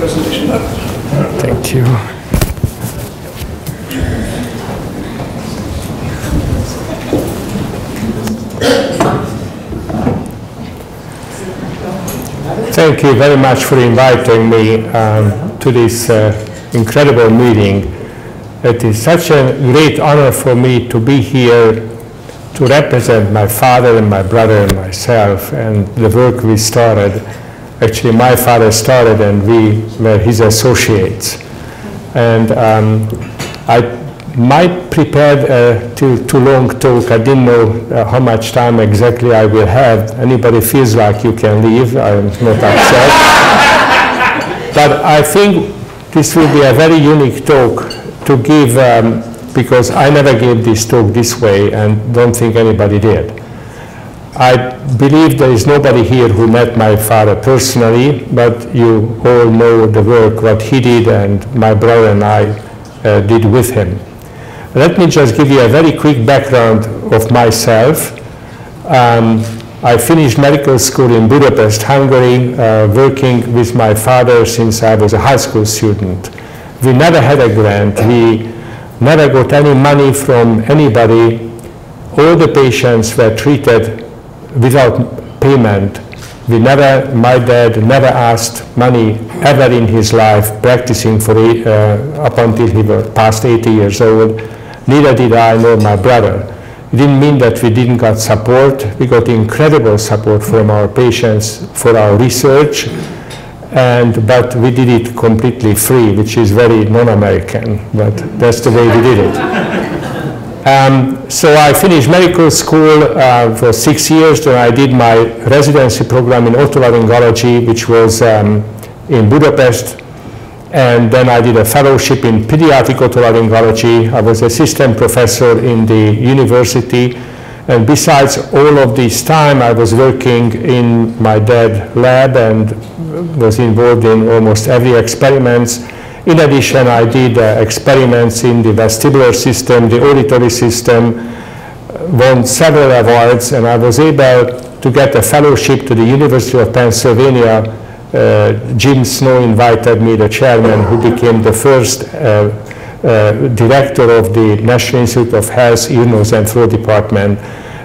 presentation. Thank you. Thank you very much for inviting me um, to this uh, incredible meeting. It is such a great honor for me to be here to represent my father and my brother and myself and the work we started. Actually, my father started and we were his associates. And um, I might prepared a too, too long talk. I didn't know uh, how much time exactly I will have. Anybody feels like you can leave, I'm not upset. but I think this will be a very unique talk to give um, because I never gave this talk this way and don't think anybody did. I believe there is nobody here who met my father personally, but you all know the work, what he did and my brother and I uh, did with him. Let me just give you a very quick background of myself. Um, I finished medical school in Budapest, Hungary, uh, working with my father since I was a high school student. We never had a grant. We never got any money from anybody. All the patients were treated without payment. We never, my dad never asked money ever in his life, practicing for uh, up until he was past 80 years old. Neither did I nor my brother. It didn't mean that we didn't got support. We got incredible support from our patients for our research, and but we did it completely free, which is very non-American, but that's the way we did it. Um, so I finished medical school uh, for six years, then I did my residency program in otolaryngology, which was um, in Budapest, and then I did a fellowship in pediatric otolaryngology. I was assistant professor in the university. And besides all of this time, I was working in my dad lab and was involved in almost every experiments. In addition, I did uh, experiments in the vestibular system, the auditory system, won several awards, and I was able to get a fellowship to the University of Pennsylvania uh, Jim Snow invited me, the chairman, who became the first uh, uh, director of the National Institute of Health Nose and Throat Department.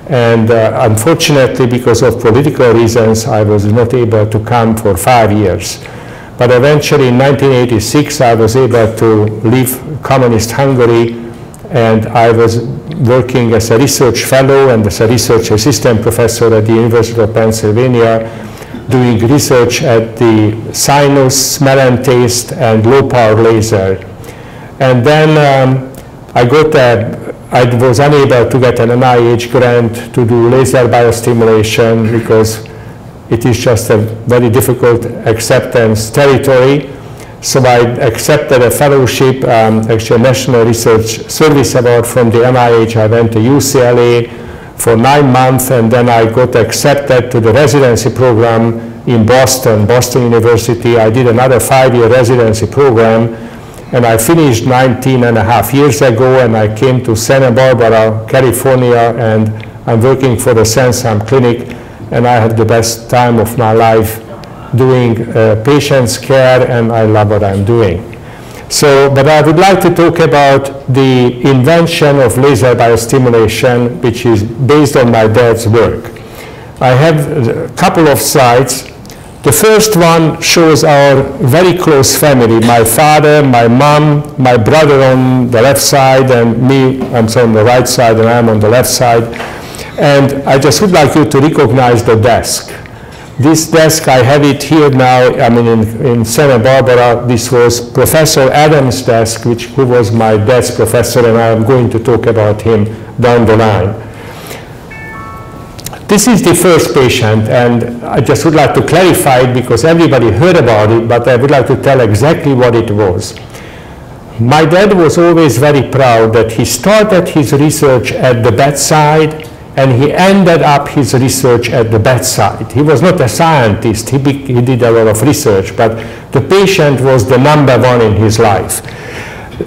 And uh, unfortunately, because of political reasons, I was not able to come for five years. But eventually, in 1986, I was able to leave communist Hungary, and I was working as a research fellow and as a research assistant professor at the University of Pennsylvania doing research at the sinus, smell and taste, and low power laser. And then um, I got a, I was unable to get an NIH grant to do laser biostimulation because it is just a very difficult acceptance territory. So I accepted a fellowship, um, actually a National Research Service Award from the NIH. I went to UCLA, for nine months, and then I got accepted to the residency program in Boston, Boston University. I did another five-year residency program, and I finished 19 and a half years ago, and I came to Santa Barbara, California, and I'm working for the Sansum Clinic, and I had the best time of my life doing uh, patients care, and I love what I'm doing. So, but I would like to talk about the invention of laser biostimulation, which is based on my dad's work. I have a couple of slides. The first one shows our very close family, my father, my mom, my brother on the left side, and me, I'm on the right side, and I'm on the left side. And I just would like you to recognize the desk. This desk, I have it here now, I mean, in, in Santa Barbara, this was Professor Adams' desk, which, who was my desk professor, and I'm going to talk about him down the line. This is the first patient, and I just would like to clarify it because everybody heard about it, but I would like to tell exactly what it was. My dad was always very proud that he started his research at the bedside and he ended up his research at the bedside. He was not a scientist, he, he did a lot of research, but the patient was the number one in his life.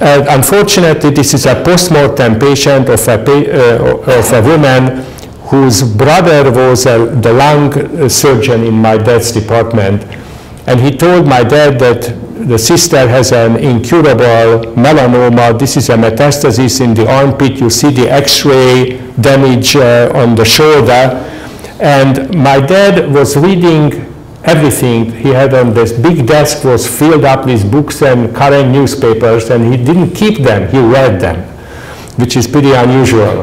Uh, unfortunately, this is a post-mortem patient of a, uh, of a woman whose brother was a, the lung surgeon in my dad's department. And he told my dad that the sister has an incurable melanoma. This is a metastasis in the armpit. You see the x-ray damage uh, on the shoulder. And my dad was reading everything he had on this big desk was filled up with books and current newspapers, and he didn't keep them, he read them, which is pretty unusual.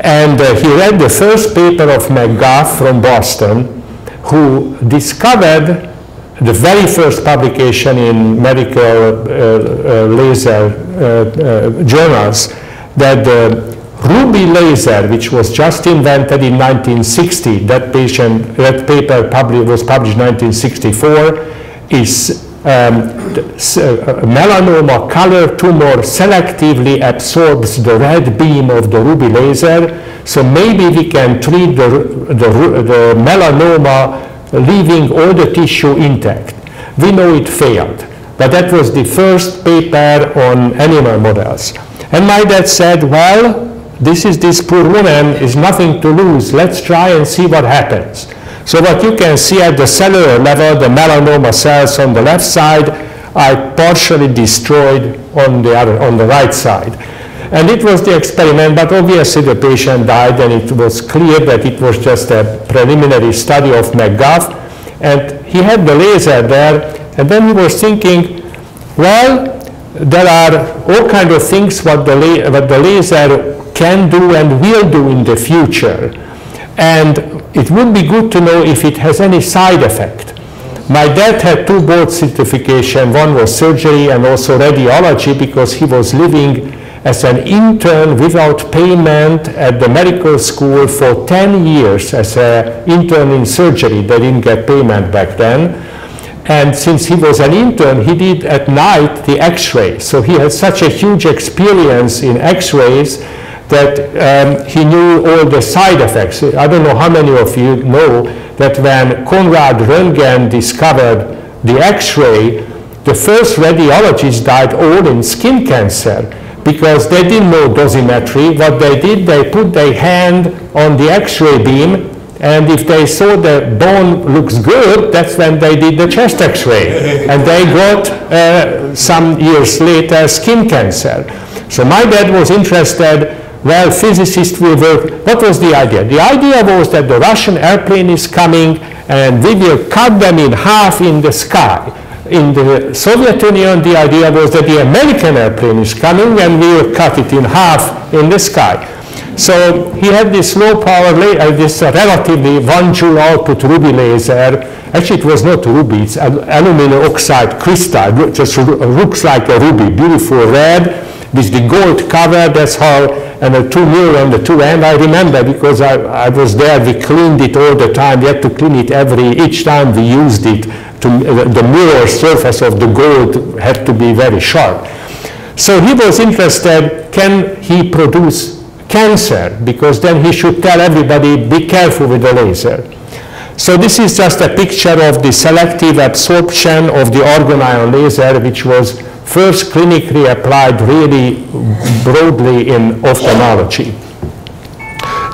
And uh, he read the first paper of McGuff from Boston, who discovered the very first publication in medical uh, uh, laser uh, uh, journals that the Ruby laser, which was just invented in 1960, that, patient, that paper was published in 1964, is um, uh, melanoma color tumor selectively absorbs the red beam of the ruby laser. So maybe we can treat the, the, the melanoma leaving all the tissue intact. We know it failed, but that was the first paper on animal models. And my dad said, well, this is this poor woman is nothing to lose. Let's try and see what happens. So what you can see at the cellular level, the melanoma cells on the left side are partially destroyed on the other, on the right side. And it was the experiment, but obviously the patient died and it was clear that it was just a preliminary study of McGuff. And he had the laser there, and then he was thinking, well, there are all kinds of things what the, what the laser can do and will do in the future. And it would be good to know if it has any side effect. My dad had two board certification. One was surgery and also radiology because he was living as an intern without payment at the medical school for 10 years as an intern in surgery. They didn't get payment back then. And since he was an intern, he did at night the x-ray. So he had such a huge experience in x-rays that um, he knew all the side effects. I don't know how many of you know that when Conrad Röntgen discovered the X-ray, the first radiologists died all in skin cancer because they didn't know dosimetry. What they did, they put their hand on the X-ray beam and if they saw the bone looks good, that's when they did the chest x-ray. and they got, uh, some years later, skin cancer. So my dad was interested well, physicists will work. What was the idea? The idea was that the Russian airplane is coming and we will cut them in half in the sky. In the Soviet Union, the idea was that the American airplane is coming and we will cut it in half in the sky. So he had this low power, uh, this uh, relatively one joule output ruby laser. Actually, it was not ruby, it's aluminum oxide crystal. Just looks like a ruby, beautiful red with the gold cover. That's how and a two mirror on the two end. I remember because I, I was there, we cleaned it all the time. We had to clean it every, each time we used it, to, uh, the mirror surface of the gold had to be very sharp. So he was interested, can he produce cancer? Because then he should tell everybody, be careful with the laser. So this is just a picture of the selective absorption of the argon ion laser, which was first clinically applied really broadly in ophthalmology.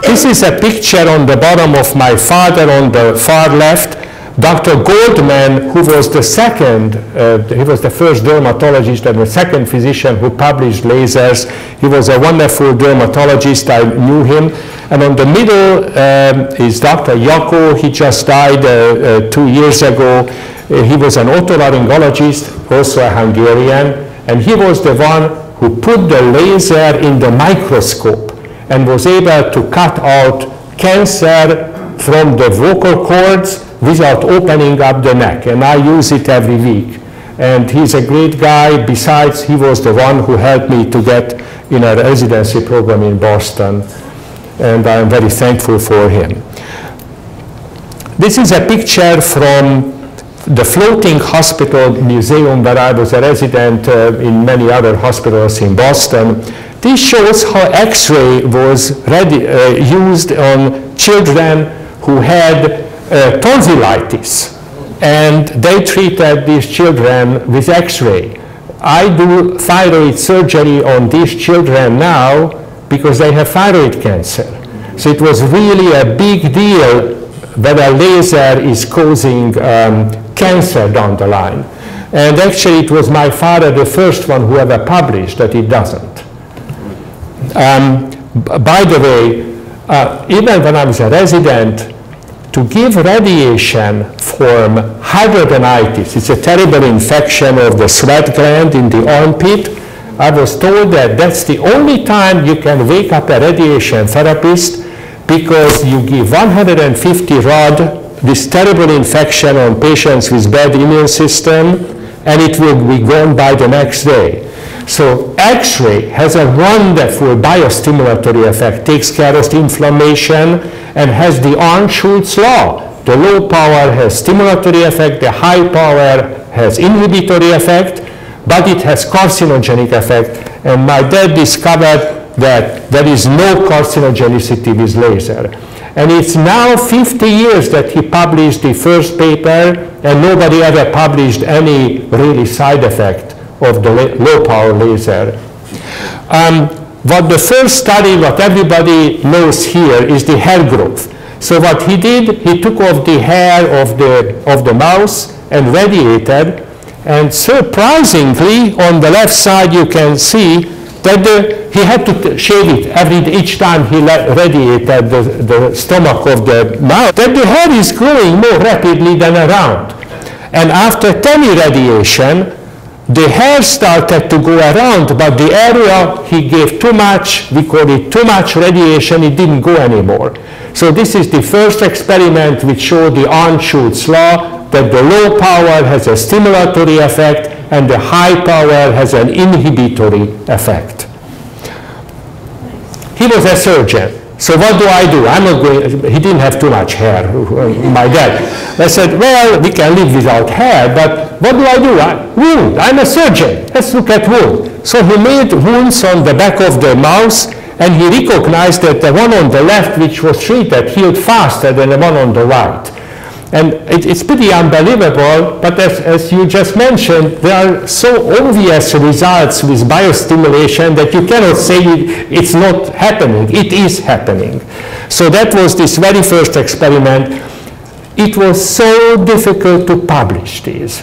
This is a picture on the bottom of my father on the far left. Dr. Goldman, who was the second, uh, he was the first dermatologist and the second physician who published lasers. He was a wonderful dermatologist, I knew him. And on the middle um, is Dr. Jako, he just died uh, uh, two years ago. Uh, he was an otolaryngologist, also a Hungarian, and he was the one who put the laser in the microscope and was able to cut out cancer from the vocal cords without opening up the neck. And I use it every week. And he's a great guy. Besides, he was the one who helped me to get in a residency program in Boston. And I'm very thankful for him. This is a picture from the floating hospital museum where I was a resident uh, in many other hospitals in Boston, this shows how X-ray was ready, uh, used on children who had uh, tonsillitis. And they treated these children with X-ray. I do thyroid surgery on these children now because they have thyroid cancer. So it was really a big deal whether laser is causing um, cancer down the line. And actually, it was my father, the first one who ever published that it doesn't. Um, by the way, uh, even when I was a resident, to give radiation from hidradenitis, it's a terrible infection of the sweat gland in the armpit, I was told that that's the only time you can wake up a radiation therapist because you give 150 rad, this terrible infection on patients with bad immune system, and it will be gone by the next day. So X-ray has a wonderful biostimulatory effect, takes care of the inflammation, and has the Arndt-Schulz law. The low power has stimulatory effect, the high power has inhibitory effect, but it has carcinogenic effect. And my dad discovered that there is no carcinogenicity with laser. And it's now 50 years that he published the first paper, and nobody ever published any really side effect of the low power laser. Um, what the first study, what everybody knows here, is the hair growth. So what he did, he took off the hair of the, of the mouse and radiated, and surprisingly, on the left side you can see that the, he had to shave it every each time he radiated the, the stomach of the mouse. That the hair is growing more rapidly than around. And after 10 irradiation, the hair started to go around, but the area he gave too much, we call it too much radiation, it didn't go anymore. So this is the first experiment which showed the Arndt-Schulz law that the low power has a stimulatory effect and the high power has an inhibitory effect. He was a surgeon. So what do I do? I'm not going, he didn't have too much hair, my dad. I said, well, we can live without hair, but what do I do? I, wound, I'm a surgeon, let's look at wound. So he made wounds on the back of the mouse, and he recognized that the one on the left, which was treated, healed faster than the one on the right. And it, it's pretty unbelievable, but as, as you just mentioned, there are so obvious results with biostimulation that you cannot say it's not happening. It is happening. So that was this very first experiment. It was so difficult to publish these.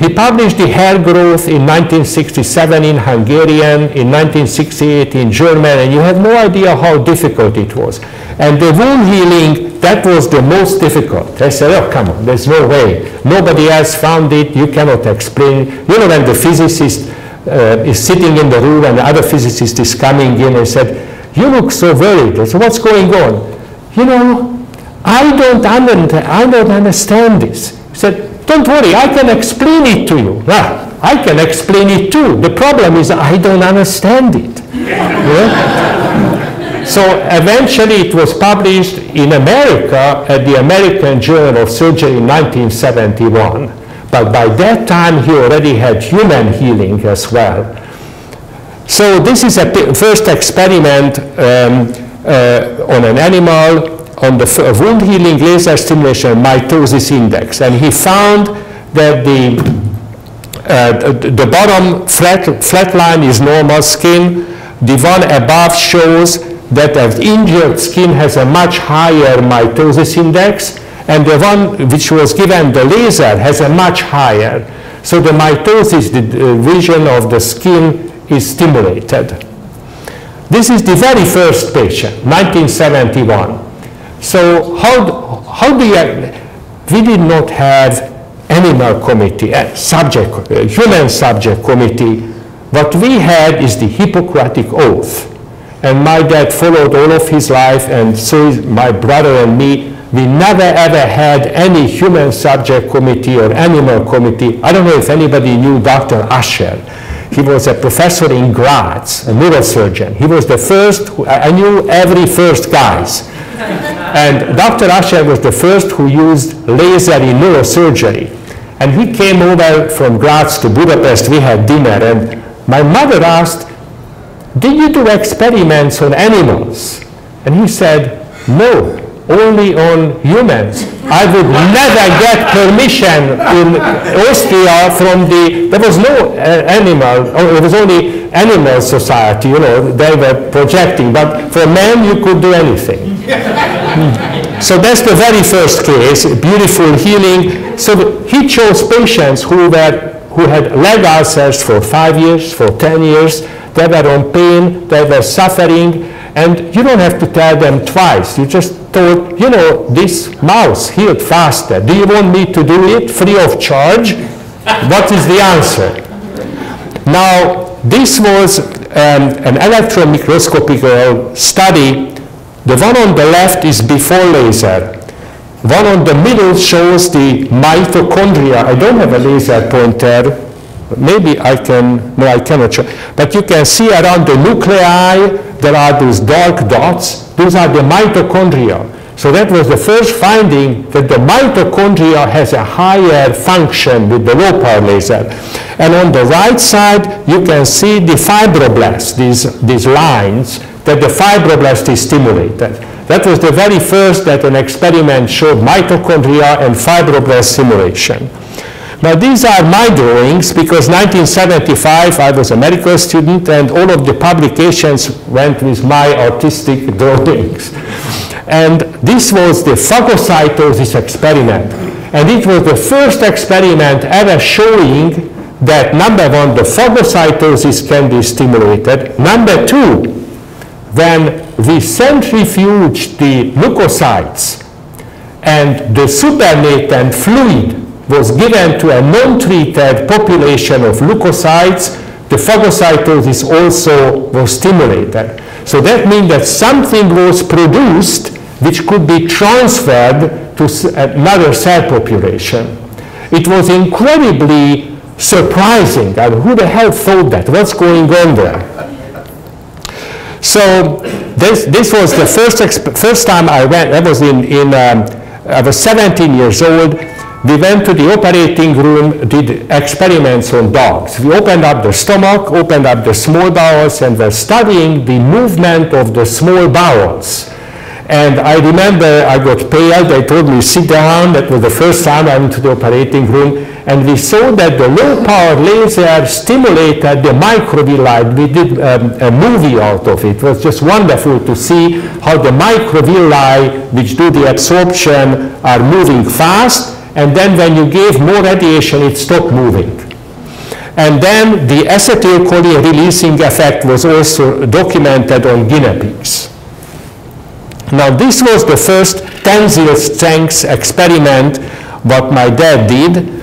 He published the hair growth in 1967 in Hungarian, in 1968 in German, and you have no idea how difficult it was. And the wound healing, that was the most difficult. I said, oh, come on, there's no way. Nobody else found it, you cannot explain. You know, when the physicist uh, is sitting in the room and the other physicist is coming in and said, you look so worried. I said, what's going on? You know, I don't, I don't understand this. He said, don't worry, I can explain it to you. Ah, I can explain it too. The problem is I don't understand it. Yeah? So eventually it was published in America at the American Journal of Surgery in 1971. But by that time he already had human healing as well. So this is a first experiment um, uh, on an animal on the wound healing laser stimulation mitosis index. And he found that the, uh, the bottom flat, flat line is normal skin. The one above shows that the injured skin has a much higher mitosis index. And the one which was given the laser has a much higher. So the mitosis, the vision of the skin is stimulated. This is the very first patient, 1971. So how, how do you, we did not have animal committee, uh, subject, uh, human subject committee. What we had is the Hippocratic Oath. And my dad followed all of his life, and so my brother and me, we never ever had any human subject committee or animal committee. I don't know if anybody knew Dr. Ascher. He was a professor in Graz, a neurosurgeon. He was the first, I knew every first guys. And Dr. Ascher was the first who used laser in neurosurgery. And he came over from Graz to Budapest. We had dinner. And my mother asked, did you do experiments on animals? And he said, no, only on humans. I would never get permission in Austria from the, there was no uh, animal, oh, it was only animal society, you know, they were projecting, but for men you could do anything. Hmm. So that's the very first case, beautiful healing. So he chose patients who were who had leg ulcers for five years, for 10 years. They were on pain, they were suffering, and you don't have to tell them twice. You just told, you know, this mouse healed faster. Do you want me to do it free of charge? what is the answer? Now, this was um, an electron microscopical study. The one on the left is before laser. One on the middle shows the mitochondria. I don't have a laser pointer. Maybe I can, no, I cannot show. But you can see around the nuclei, there are those dark dots. Those are the mitochondria. So that was the first finding that the mitochondria has a higher function with the low power laser. And on the right side, you can see the fibroblasts, these, these lines, that the fibroblast is stimulated. That was the very first that an experiment showed mitochondria and fibroblast simulation. Now these are my drawings because 1975 I was a medical student and all of the publications went with my artistic drawings. And this was the phagocytosis experiment. And it was the first experiment ever showing that number one, the phagocytosis can be stimulated. Number two, when we centrifuged the leukocytes and the supernatant fluid was given to a non-treated population of leukocytes, the phagocytosis also was stimulated. So that means that something was produced which could be transferred to another cell population. It was incredibly surprising. Mean, who the hell thought that? What's going on there? So this, this was the first, first time I went, I was in, in um, I was 17 years old. We went to the operating room, did experiments on dogs. We opened up the stomach, opened up the small bowels, and were studying the movement of the small bowels. And I remember I got pale. They told me, sit down. That was the first time I went to the operating room. And we saw that the low power laser stimulated the microvilli. We did um, a movie out of it. It was just wonderful to see how the microvilli, which do the absorption, are moving fast. And then when you gave more radiation, it stopped moving. And then the acetylcholine releasing effect was also documented on guinea pigs. Now this was the first tensile strength experiment what my dad did.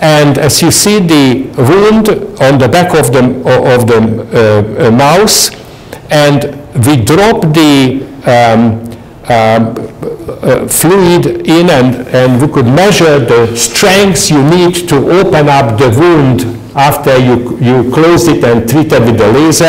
And as you see the wound on the back of the, of the uh, uh, mouse, and we drop the um, um, uh, fluid in and, and we could measure the strength you need to open up the wound after you, you close it and treat it with the laser.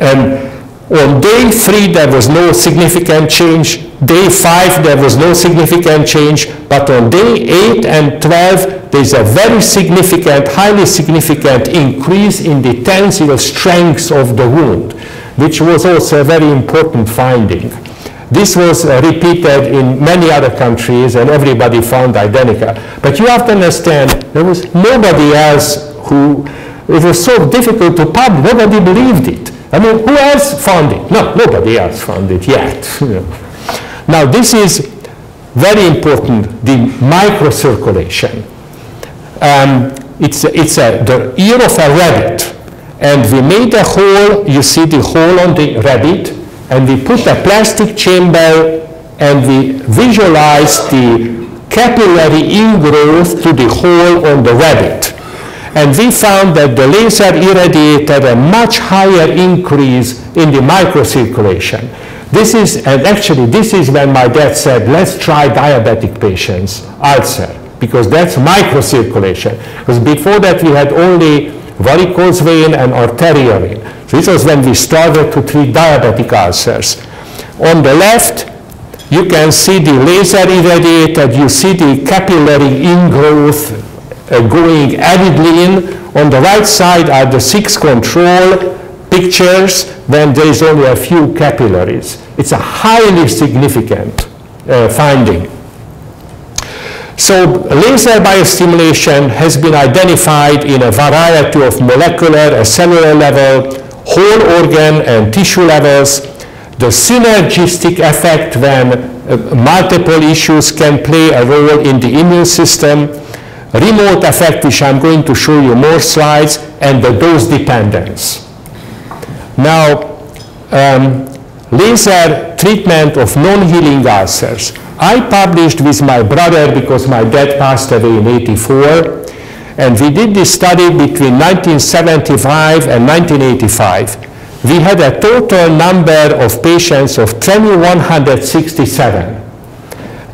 And on day three, there was no significant change. Day five, there was no significant change. But on day eight and 12, there's a very significant, highly significant increase in the tensile strength of the wound, which was also a very important finding. This was uh, repeated in many other countries and everybody found identical. But you have to understand, there was nobody else who, it was so difficult to publish, nobody believed it. I mean, who else found it? No, nobody else found it yet. now, this is very important, the microcirculation. Um, it's it's a, the ear of a rabbit. And we made a hole, you see the hole on the rabbit, and we put a plastic chamber and we visualize the capillary ingrowth to the hole on the rabbit and we found that the laser irradiated a much higher increase in the microcirculation. This is, and actually this is when my dad said, let's try diabetic patients, ulcer, because that's microcirculation. Because before that we had only varicose vein and arterial vein. This was when we started to treat diabetic ulcers. On the left, you can see the laser irradiated, you see the capillary ingrowth going avidly in. On the right side are the six control pictures when there is only a few capillaries. It's a highly significant uh, finding. So laser biostimulation has been identified in a variety of molecular and cellular level, whole organ and tissue levels. The synergistic effect when uh, multiple issues can play a role in the immune system remote effect, which I'm going to show you more slides, and the dose dependence. Now, um, laser treatment of non-healing ulcers. I published with my brother because my dad passed away in 84, and we did this study between 1975 and 1985. We had a total number of patients of 2167.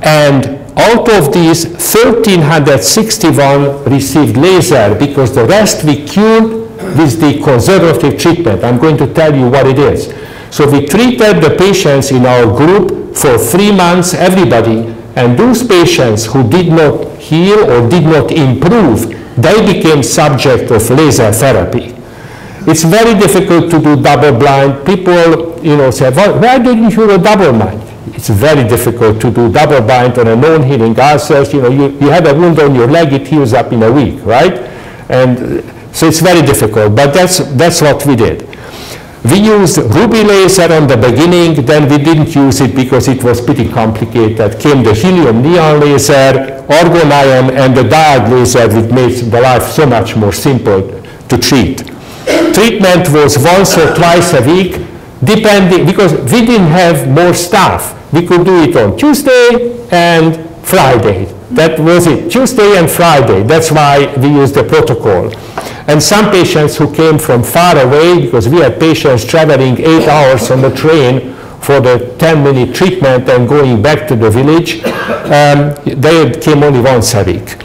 And out of these, 1,361 received laser because the rest we cured with the conservative treatment. I'm going to tell you what it is. So we treated the patients in our group for three months, everybody, and those patients who did not heal or did not improve, they became subject of laser therapy. It's very difficult to do double blind. People, you know, say, well, why didn't you do a double blind? It's very difficult to do double bind on a non-healing ulcers. You know, you, you have a wound on your leg, it heals up in a week, right? And uh, so it's very difficult, but that's, that's what we did. We used ruby laser on the beginning, then we didn't use it because it was pretty complicated. Came the helium neon laser, argon ion, and the diode laser, which makes the life so much more simple to treat. Treatment was once or twice a week, depending, because we didn't have more staff. We could do it on Tuesday and Friday. That was it, Tuesday and Friday. That's why we used the protocol. And some patients who came from far away, because we had patients traveling eight hours on the train for the 10-minute treatment and going back to the village, um, they came only once a week.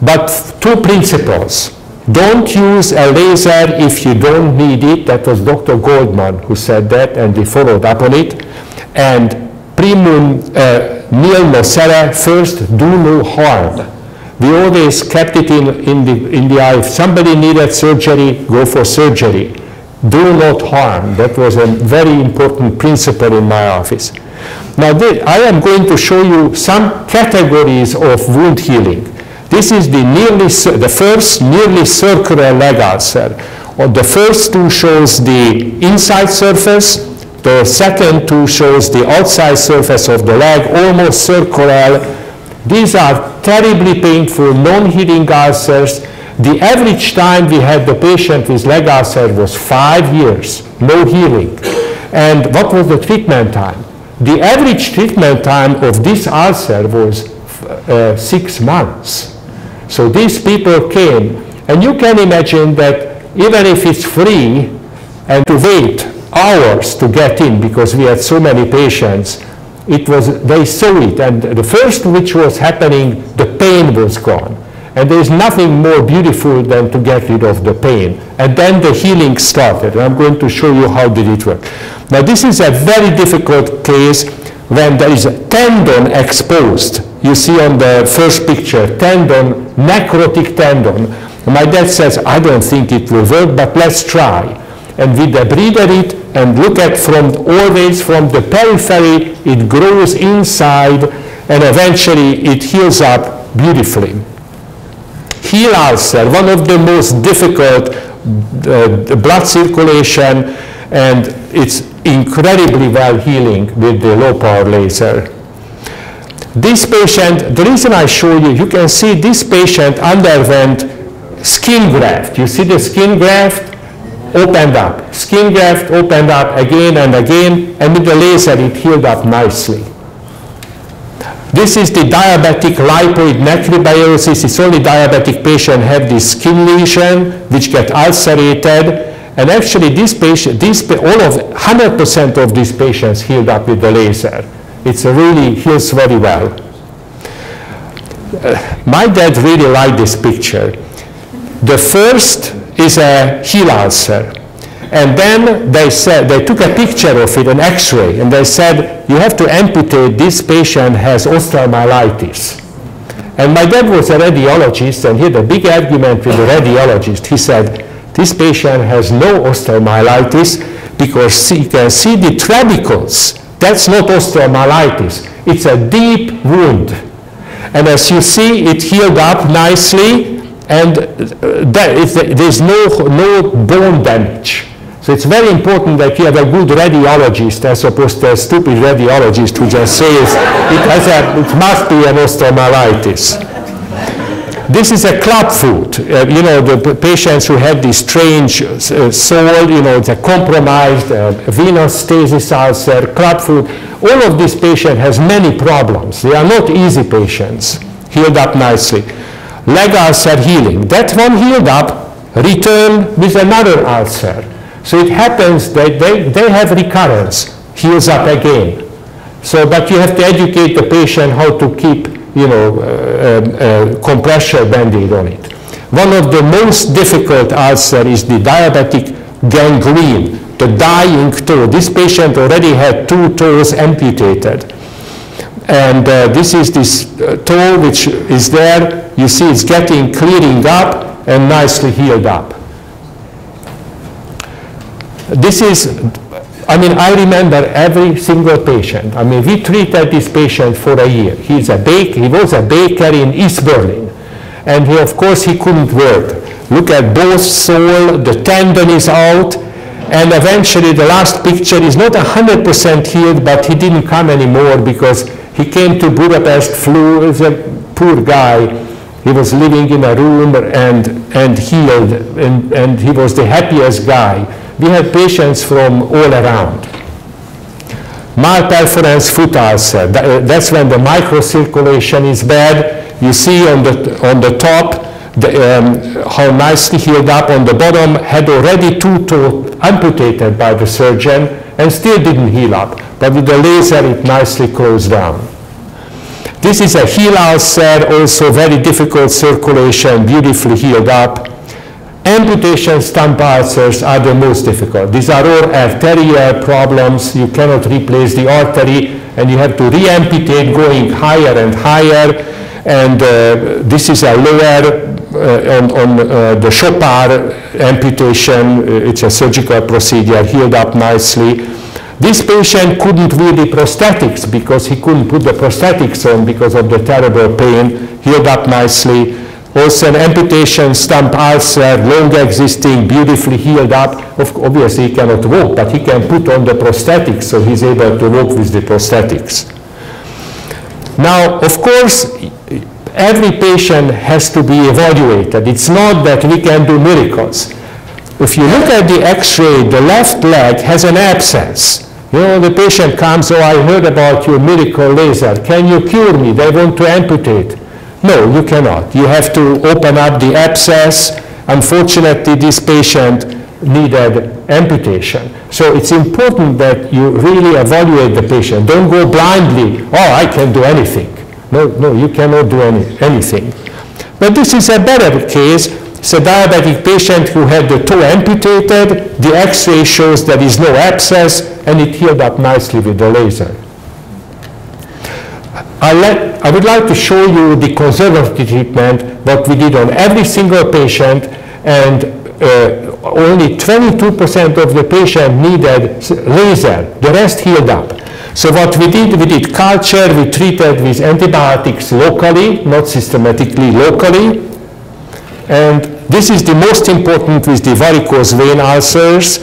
But two principles. Don't use a laser if you don't need it. That was Dr. Goldman who said that, and we followed up on it. And primum uh, nil nocere, first, do no harm. We always kept it in, in, the, in the eye. If somebody needed surgery, go for surgery. Do not harm. That was a very important principle in my office. Now, I am going to show you some categories of wound healing. This is the, nearly, the first nearly circular leg ulcer. the first two shows the inside surface. The second two shows the outside surface of the leg, almost circular. These are terribly painful, non-healing ulcers. The average time we had the patient with leg ulcer was five years, no healing. And what was the treatment time? The average treatment time of this ulcer was uh, six months. So these people came, and you can imagine that even if it's free, and to wait hours to get in because we had so many patients, it was, they saw it, and the first which was happening, the pain was gone. And there's nothing more beautiful than to get rid of the pain. And then the healing started. And I'm going to show you how did it work. Now this is a very difficult case when there is a tendon exposed. You see on the first picture, tendon, necrotic tendon. My dad says, I don't think it will work, but let's try. And we debrided it and look at from always from the periphery, it grows inside and eventually it heals up beautifully. Heel ulcer, one of the most difficult uh, blood circulation and it's incredibly well healing with the low power laser. This patient, the reason I show you, you can see this patient underwent skin graft. You see the skin graft opened up. Skin graft opened up again and again, and with the laser it healed up nicely. This is the diabetic lipoid necrobiosis. It's only diabetic patient have this skin lesion which get ulcerated. And actually this patient, this, all of 100% of these patients healed up with the laser. It's really heals very well. Uh, my dad really liked this picture. The first is a heel ulcer. And then they said, they took a picture of it, an x-ray, and they said, you have to amputate, this patient has osteomyelitis. And my dad was a radiologist, and he had a big argument with the radiologist. He said, this patient has no osteomyelitis because he can see the trabecles. That's not osteomyelitis. It's a deep wound. And as you see, it healed up nicely, and uh, there's no, no bone damage. So it's very important that you have a good radiologist as opposed to a stupid radiologist who just says it, a, it must be an osteomyelitis. This is a club foot. Uh, you know, the patients who have this strange uh, soul, you know, it's a compromised uh, venous stasis ulcer, club foot. All of these patients has many problems. They are not easy patients, healed up nicely. Leg ulcer healing. That one healed up, return with another ulcer. So it happens that they, they have recurrence, heals up again. So, but you have to educate the patient how to keep you know, uh, uh, compression band-aid on it. One of the most difficult ulcer is the diabetic gangrene, the dying toe. This patient already had two toes amputated. And uh, this is this uh, toe which is there. You see it's getting clearing up and nicely healed up. This is I mean, I remember every single patient. I mean, we treated this patient for a year. He's a bake, he was a baker in East Berlin. And he, of course, he couldn't work. Look at both sole, the tendon is out, and eventually the last picture is not 100% healed, but he didn't come anymore because he came to Budapest, flew, as a poor guy. He was living in a room and, and healed, and, and he was the happiest guy we have patients from all around. Malperforance foot ulcer, that's when the microcirculation is bad. You see on the, on the top the, um, how nicely healed up on the bottom, had already two toes amputated by the surgeon and still didn't heal up. But with the laser, it nicely closed down. This is a heel ulcer, also very difficult circulation, beautifully healed up. Amputation stump ulcers are the most difficult. These are all arterial problems. You cannot replace the artery and you have to re-amputate going higher and higher. And uh, this is a lower uh, on, on uh, the Chopart amputation. It's a surgical procedure, healed up nicely. This patient couldn't wear the prosthetics because he couldn't put the prosthetics on because of the terrible pain, healed up nicely also an amputation stump ulcer, long existing, beautifully healed up. Of, obviously he cannot walk, but he can put on the prosthetics, so he's able to walk with the prosthetics. Now, of course, every patient has to be evaluated. It's not that we can do miracles. If you look at the x-ray, the left leg has an abscess. You know, the patient comes, oh, I heard about your miracle laser. Can you cure me? They want to amputate. No, you cannot. You have to open up the abscess. Unfortunately, this patient needed amputation. So it's important that you really evaluate the patient. Don't go blindly, oh, I can do anything. No, no, you cannot do any, anything. But this is a better case. It's a diabetic patient who had the toe amputated. The x-ray shows there is no abscess, and it healed up nicely with the laser. I, I would like to show you the conservative treatment, what we did on every single patient, and uh, only 22% of the patient needed laser. The rest healed up. So what we did, we did culture, we treated with antibiotics locally, not systematically, locally. And this is the most important with the varicose vein ulcers,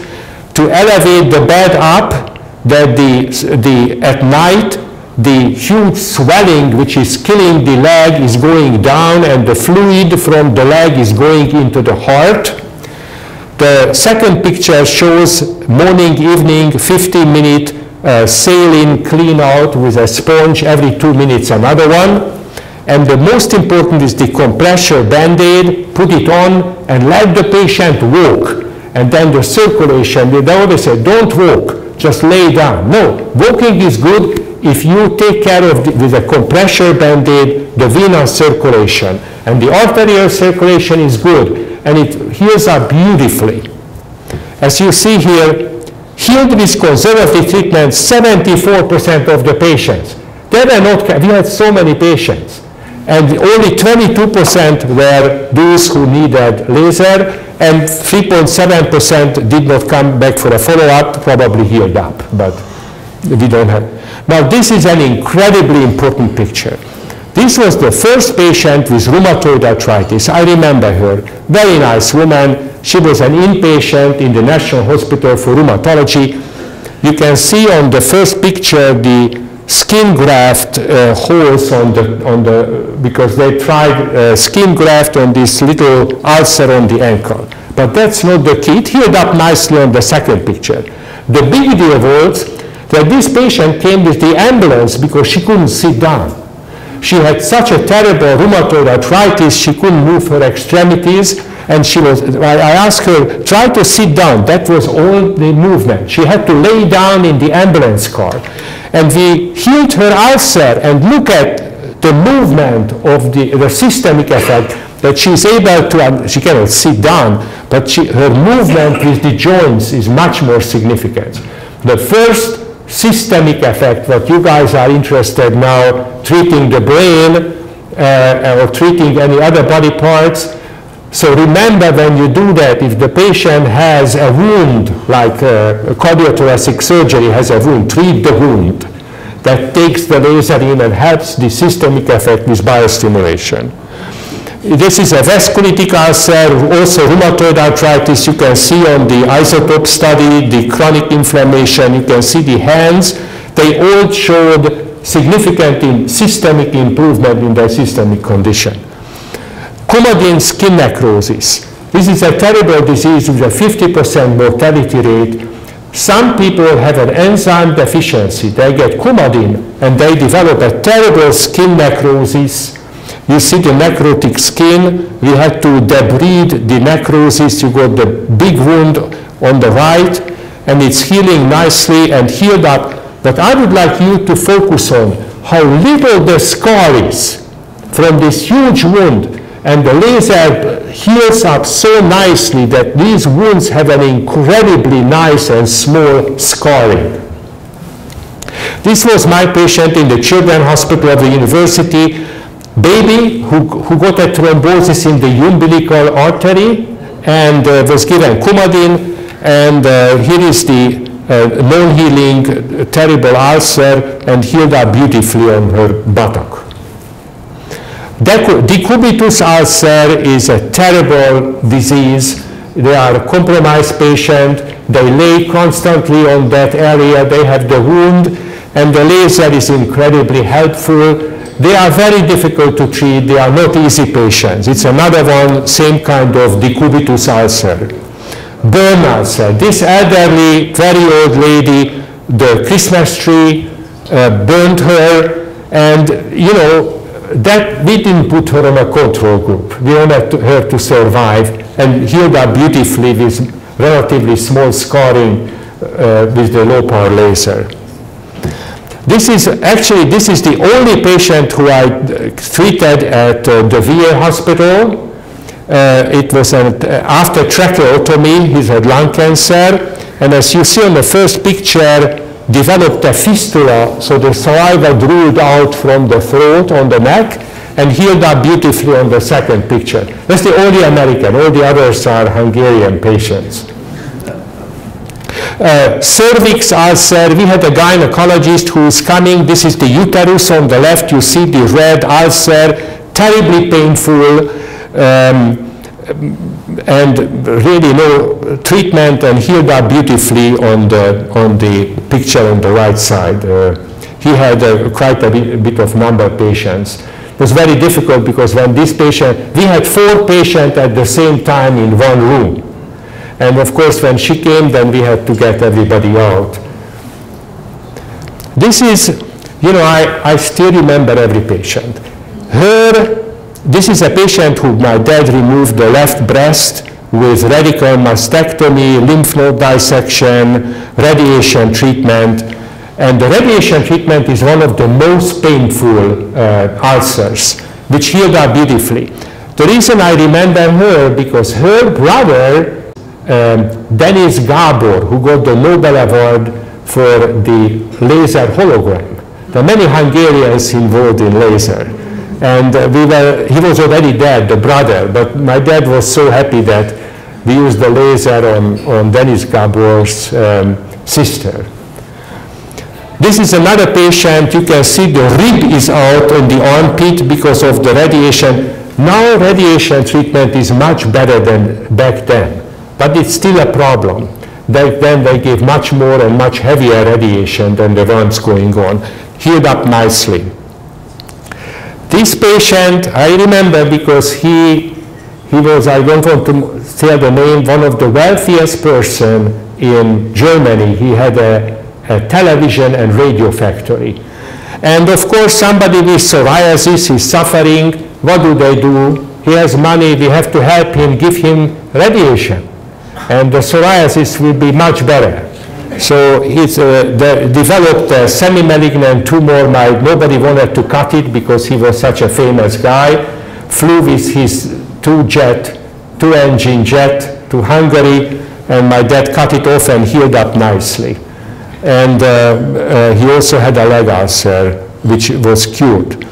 to elevate the bed up, that the, the, at night the huge swelling which is killing the leg is going down and the fluid from the leg is going into the heart. The second picture shows morning, evening, 15 minute uh, saline clean out with a sponge every two minutes another one. And the most important is the compression band-aid, put it on and let the patient walk. And then the circulation, they always say, don't walk, just lay down. No, walking is good if you take care of the, with a compression band-aid the venous circulation and the arterial circulation is good and it heals up beautifully. As you see here, healed with conservative treatment 74% of the patients. They were not, we had so many patients and only 22% were those who needed laser and 3.7% did not come back for a follow-up, probably healed up, but we don't have. Now this is an incredibly important picture. This was the first patient with rheumatoid arthritis. I remember her. Very nice woman. She was an inpatient in the National Hospital for Rheumatology. You can see on the first picture the skin graft uh, holes on the, on the, because they tried uh, skin graft on this little ulcer on the ankle. But that's not the key. It healed up nicely on the second picture. The big deal was that this patient came with the ambulance because she couldn't sit down. She had such a terrible rheumatoid arthritis, she couldn't move her extremities, and she was, I asked her, try to sit down. That was all the movement. She had to lay down in the ambulance car. And we healed her ulcer and look at the movement of the, the systemic effect that she's able to, she cannot sit down, but she, her movement with the joints is much more significant. The first systemic effect, what you guys are interested now, treating the brain uh, or treating any other body parts. So remember when you do that, if the patient has a wound, like uh, cardiothoracic surgery has a wound, treat the wound. That takes the laser in and helps the systemic effect with biostimulation. This is a vasculitic ulcer, also rheumatoid arthritis. You can see on the isotope study the chronic inflammation. You can see the hands. They all showed significant systemic improvement in their systemic condition. Coumadin skin necrosis. This is a terrible disease with a 50% mortality rate. Some people have an enzyme deficiency. They get coumadin and they develop a terrible skin necrosis you see the necrotic skin. We had to debride the necrosis. You got the big wound on the right, and it's healing nicely and healed up. But I would like you to focus on how little the scar is from this huge wound. And the laser heals up so nicely that these wounds have an incredibly nice and small scarring. This was my patient in the Children's Hospital of the University baby who, who got a thrombosis in the umbilical artery and uh, was given Coumadin and uh, here is the uh, non-healing terrible ulcer and healed up beautifully on her buttock. Decubitus ulcer is a terrible disease. They are a compromised patient. They lay constantly on that area. They have the wound and the laser is incredibly helpful they are very difficult to treat. They are not easy patients. It's another one, same kind of decubitus ulcer. Burn ulcer. This elderly, very old lady, the Christmas tree uh, burned her, and you know, that we didn't put her on a control group. We wanted her to survive and healed up beautifully with relatively small scarring uh, with the low power laser. This is actually, this is the only patient who I uh, treated at uh, the VA hospital. Uh, it was an, uh, after tracheotomy, he had lung cancer. And as you see on the first picture, developed a fistula, so the saliva drooled out from the throat on the neck and healed up beautifully on the second picture. That's the only American. All the others are Hungarian patients. Uh, cervix ulcer, we had a gynecologist who's coming. This is the uterus on the left. You see the red ulcer, terribly painful. Um, and really no treatment and healed up beautifully on the, on the picture on the right side. Uh, he had uh, quite a bit, a bit, of number of patients. It was very difficult because when this patient, we had four patients at the same time in one room. And of course, when she came, then we had to get everybody out. This is, you know, I, I still remember every patient. Her, this is a patient who my dad removed the left breast with radical mastectomy, lymph node dissection, radiation treatment. And the radiation treatment is one of the most painful uh, ulcers, which healed up beautifully. The reason I remember her, because her brother um, Dennis Gabor, who got the Nobel Award for the laser hologram. There are many Hungarians involved in laser. And uh, we were, he was already dead, the brother, but my dad was so happy that we used the laser on, on Dennis Gabor's um, sister. This is another patient. You can see the rib is out on the armpit because of the radiation. Now radiation treatment is much better than back then. But it's still a problem. They, then they give much more and much heavier radiation than the ones going on. healed up nicely. This patient, I remember because he, he was, I don't want to say the name, one of the wealthiest person in Germany. He had a, a television and radio factory. And of course, somebody with psoriasis is suffering. What do they do? He has money. We have to help him, give him radiation. And the psoriasis will be much better. So he's uh, developed a semi-malignant tumor. My, nobody wanted to cut it because he was such a famous guy. Flew with his two-jet, two-engine jet to Hungary, and my dad cut it off and healed up nicely. And uh, uh, he also had a leg ulcer, which was cured.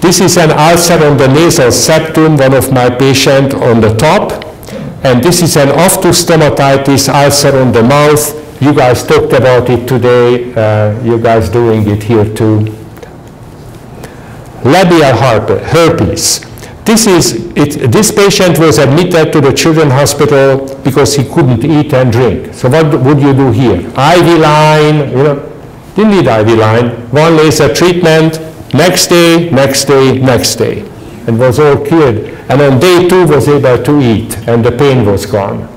This is an ulcer on the nasal septum, one of my patients on the top. And this is an ophthostomatitis ulcer on the mouth. You guys talked about it today. Uh, you guys doing it here too. Labial herpes. This, is, it, this patient was admitted to the children's hospital because he couldn't eat and drink. So what would you do here? IV line, you know, didn't need IV line. One laser treatment, next day, next day, next day. And was all cured and on day two was able to eat and the pain was gone.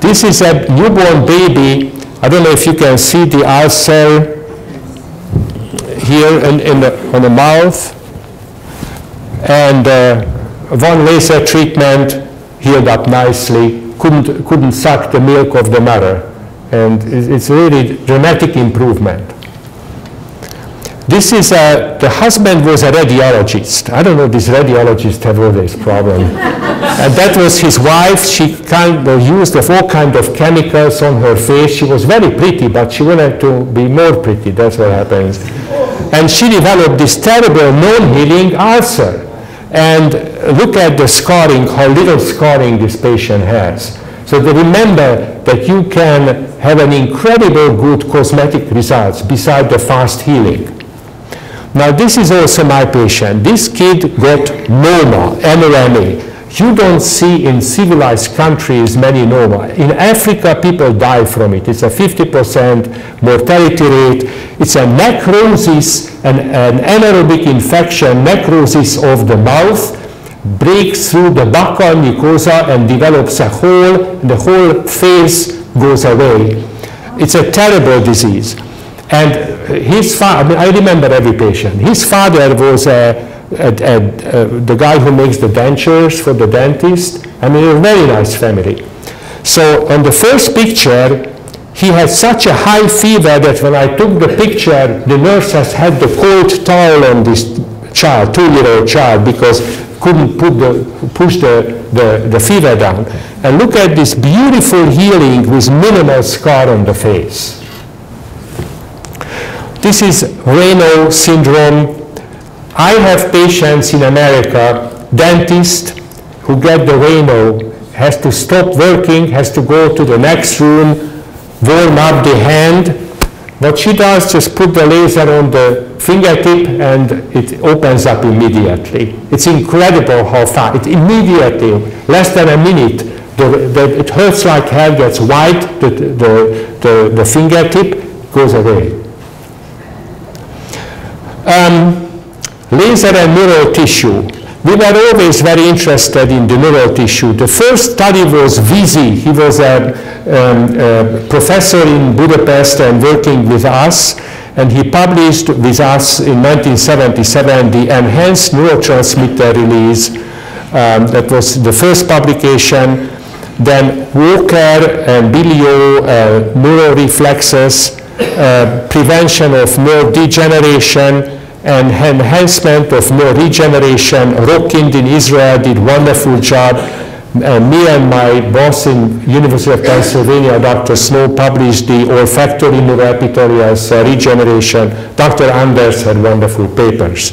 This is a newborn baby. I don't know if you can see the ulcer here in, in the, on the mouth. And uh, one laser treatment healed up nicely, couldn't, couldn't suck the milk of the mother. And it's really dramatic improvement. This is a, the husband was a radiologist. I don't know, these radiologists have all this problem. and that was his wife. She kind of used of all kind of chemicals on her face. She was very pretty, but she wanted to be more pretty. That's what happens. And she developed this terrible non-healing ulcer. And look at the scarring, how little scarring this patient has. So remember that you can have an incredible good cosmetic results beside the fast healing. Now this is also my patient. This kid got NOMA, NOMA. You don't see in civilized countries many NOMA. In Africa, people die from it. It's a 50% mortality rate. It's a necrosis, an, an anaerobic infection, necrosis of the mouth, breaks through the buccal mucosa and develops a hole, the whole face goes away. It's a terrible disease. And his father, I, mean, I remember every patient. His father was a, a, a, the guy who makes the dentures for the dentist. I mean, a very nice family. So on the first picture, he had such a high fever that when I took the picture, the nurse has had the cold towel on this child, two-year-old child, because couldn't put the, push the, the, the fever down. And look at this beautiful healing with minimal scar on the face. This is Raynaud syndrome. I have patients in America, dentists who get the Raynaud, has to stop working, has to go to the next room, warm up the hand. What she does, just put the laser on the fingertip and it opens up immediately. It's incredible how fast, it immediately, less than a minute, the, the, it hurts like hell, gets white, the, the, the, the fingertip goes away. Um, laser and neural tissue. We were always very interested in the neural tissue. The first study was Vizi. He was a, um, a professor in Budapest and working with us and he published with us in 1977 the enhanced neurotransmitter release. Um, that was the first publication. Then Walker and Bilio, uh, neuroreflexes, uh, prevention of nerve degeneration and enhancement of neuroregeneration. Rochkind in Israel did wonderful job. Uh, me and my boss in University of Pennsylvania, Dr. Snow, published the olfactory neuroepithelial uh, regeneration. Dr. Anders had wonderful papers.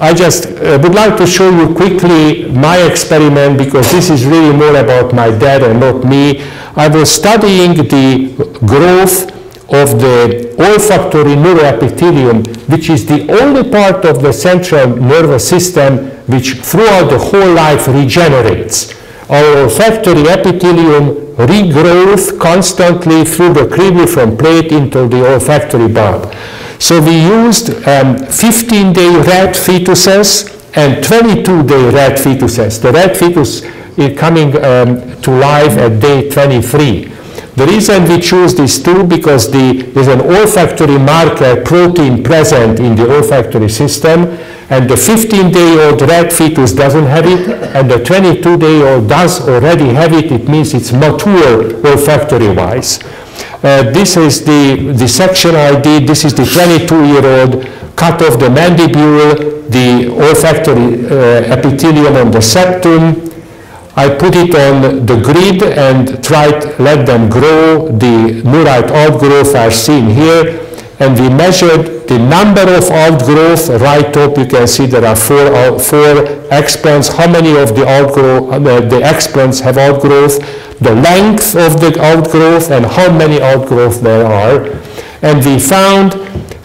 I just uh, would like to show you quickly my experiment because this is really more about my dad and not me. I was studying the growth of the olfactory neuroepithelium, which is the only part of the central nervous system which throughout the whole life regenerates. Our olfactory epithelium regrowth constantly through the cribriform plate into the olfactory bulb. So we used 15-day um, rat fetuses and 22-day rat fetuses. The rat fetus is coming um, to life at day 23. The reason we choose these two because the, there's an olfactory marker protein present in the olfactory system and the 15-day-old rat fetus doesn't have it and the 22-day-old does already have it. It means it's mature olfactory-wise. Uh, this is the, the section I did. This is the 22-year-old cut off the mandibule, the olfactory uh, epithelium on the septum, I put it on the grid and tried to let them grow. The neurite outgrowth are seen here. And we measured the number of outgrowth. Right top, you can see there are four, uh, four explants. How many of the outgrowth, uh, the explants have outgrowth, the length of the outgrowth, and how many outgrowth there are. And we found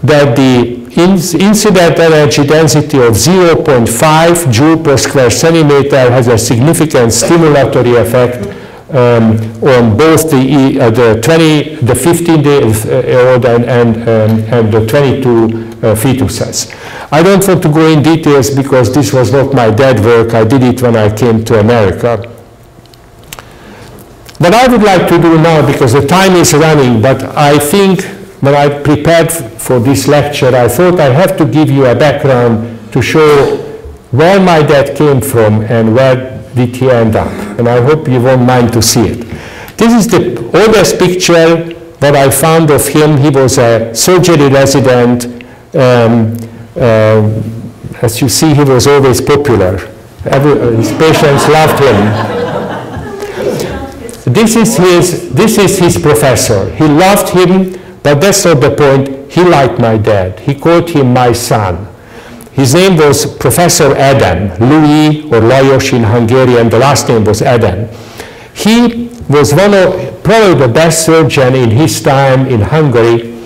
that the incident energy density of 0.5 joule per square centimeter has a significant stimulatory effect um, on both the, uh, the 20, the 15 day old and, and, um, and the 22 uh, fetuses. I don't want to go in details because this was not my dead work. I did it when I came to America. What I would like to do now, because the time is running, but I think when I prepared for this lecture, I thought I have to give you a background to show where my dad came from and where did he end up. And I hope you won't mind to see it. This is the oldest picture that I found of him. He was a surgery resident. Um, uh, as you see, he was always popular. Every, uh, his patients loved him. This is, his, this is his professor. He loved him but that's not the point. He liked my dad. He called him my son. His name was Professor Adam, Louis or Lajos in Hungarian. The last name was Adam. He was one of probably the best surgeon in his time in Hungary.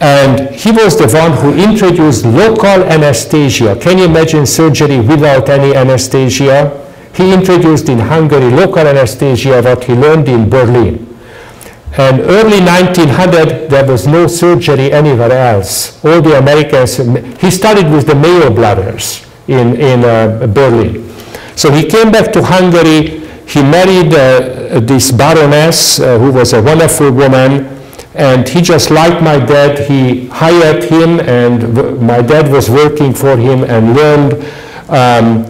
And he was the one who introduced local anesthesia. Can you imagine surgery without any anesthesia? He introduced in Hungary local anesthesia, what he learned in Berlin. And early 1900, there was no surgery anywhere else. All the Americans, he studied with the Mayo brothers in, in uh, Berlin. So he came back to Hungary. He married uh, this baroness, uh, who was a wonderful woman, and he just liked my dad. He hired him, and my dad was working for him and learned um,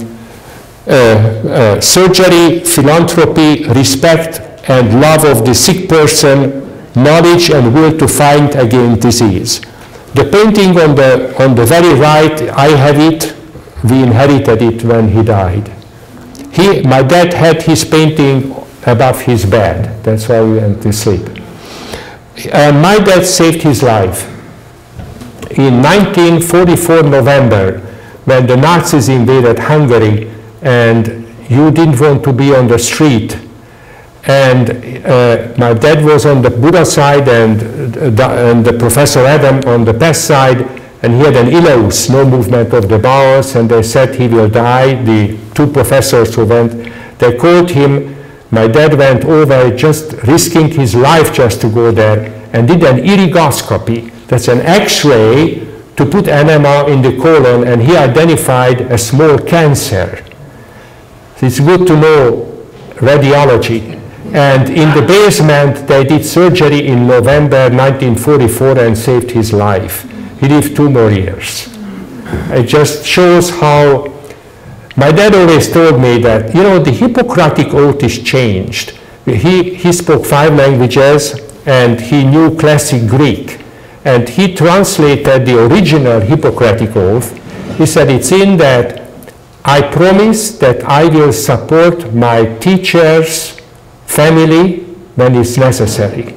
uh, uh, surgery, philanthropy, respect, and love of the sick person, knowledge and will to fight against disease. The painting on the, on the very right, I have it, we inherited it when he died. He, my dad had his painting above his bed, that's why we went to sleep. Uh, my dad saved his life. In 1944 November, when the Nazis invaded Hungary and you didn't want to be on the street and uh, my dad was on the Buda side and, the, and the Professor Adam on the Pest side, and he had an ileus, no movement of the bowels, and they said he will die. The two professors who went, they called him. My dad went over just risking his life just to go there and did an irrigoscopy. That's an x-ray to put enema in the colon, and he identified a small cancer. It's good to know radiology. And in the basement, they did surgery in November 1944 and saved his life. He lived two more years. It just shows how my dad always told me that, you know, the Hippocratic Oath is changed. He, he spoke five languages and he knew classic Greek. And he translated the original Hippocratic Oath. He said, it's in that I promise that I will support my teachers family when it's necessary.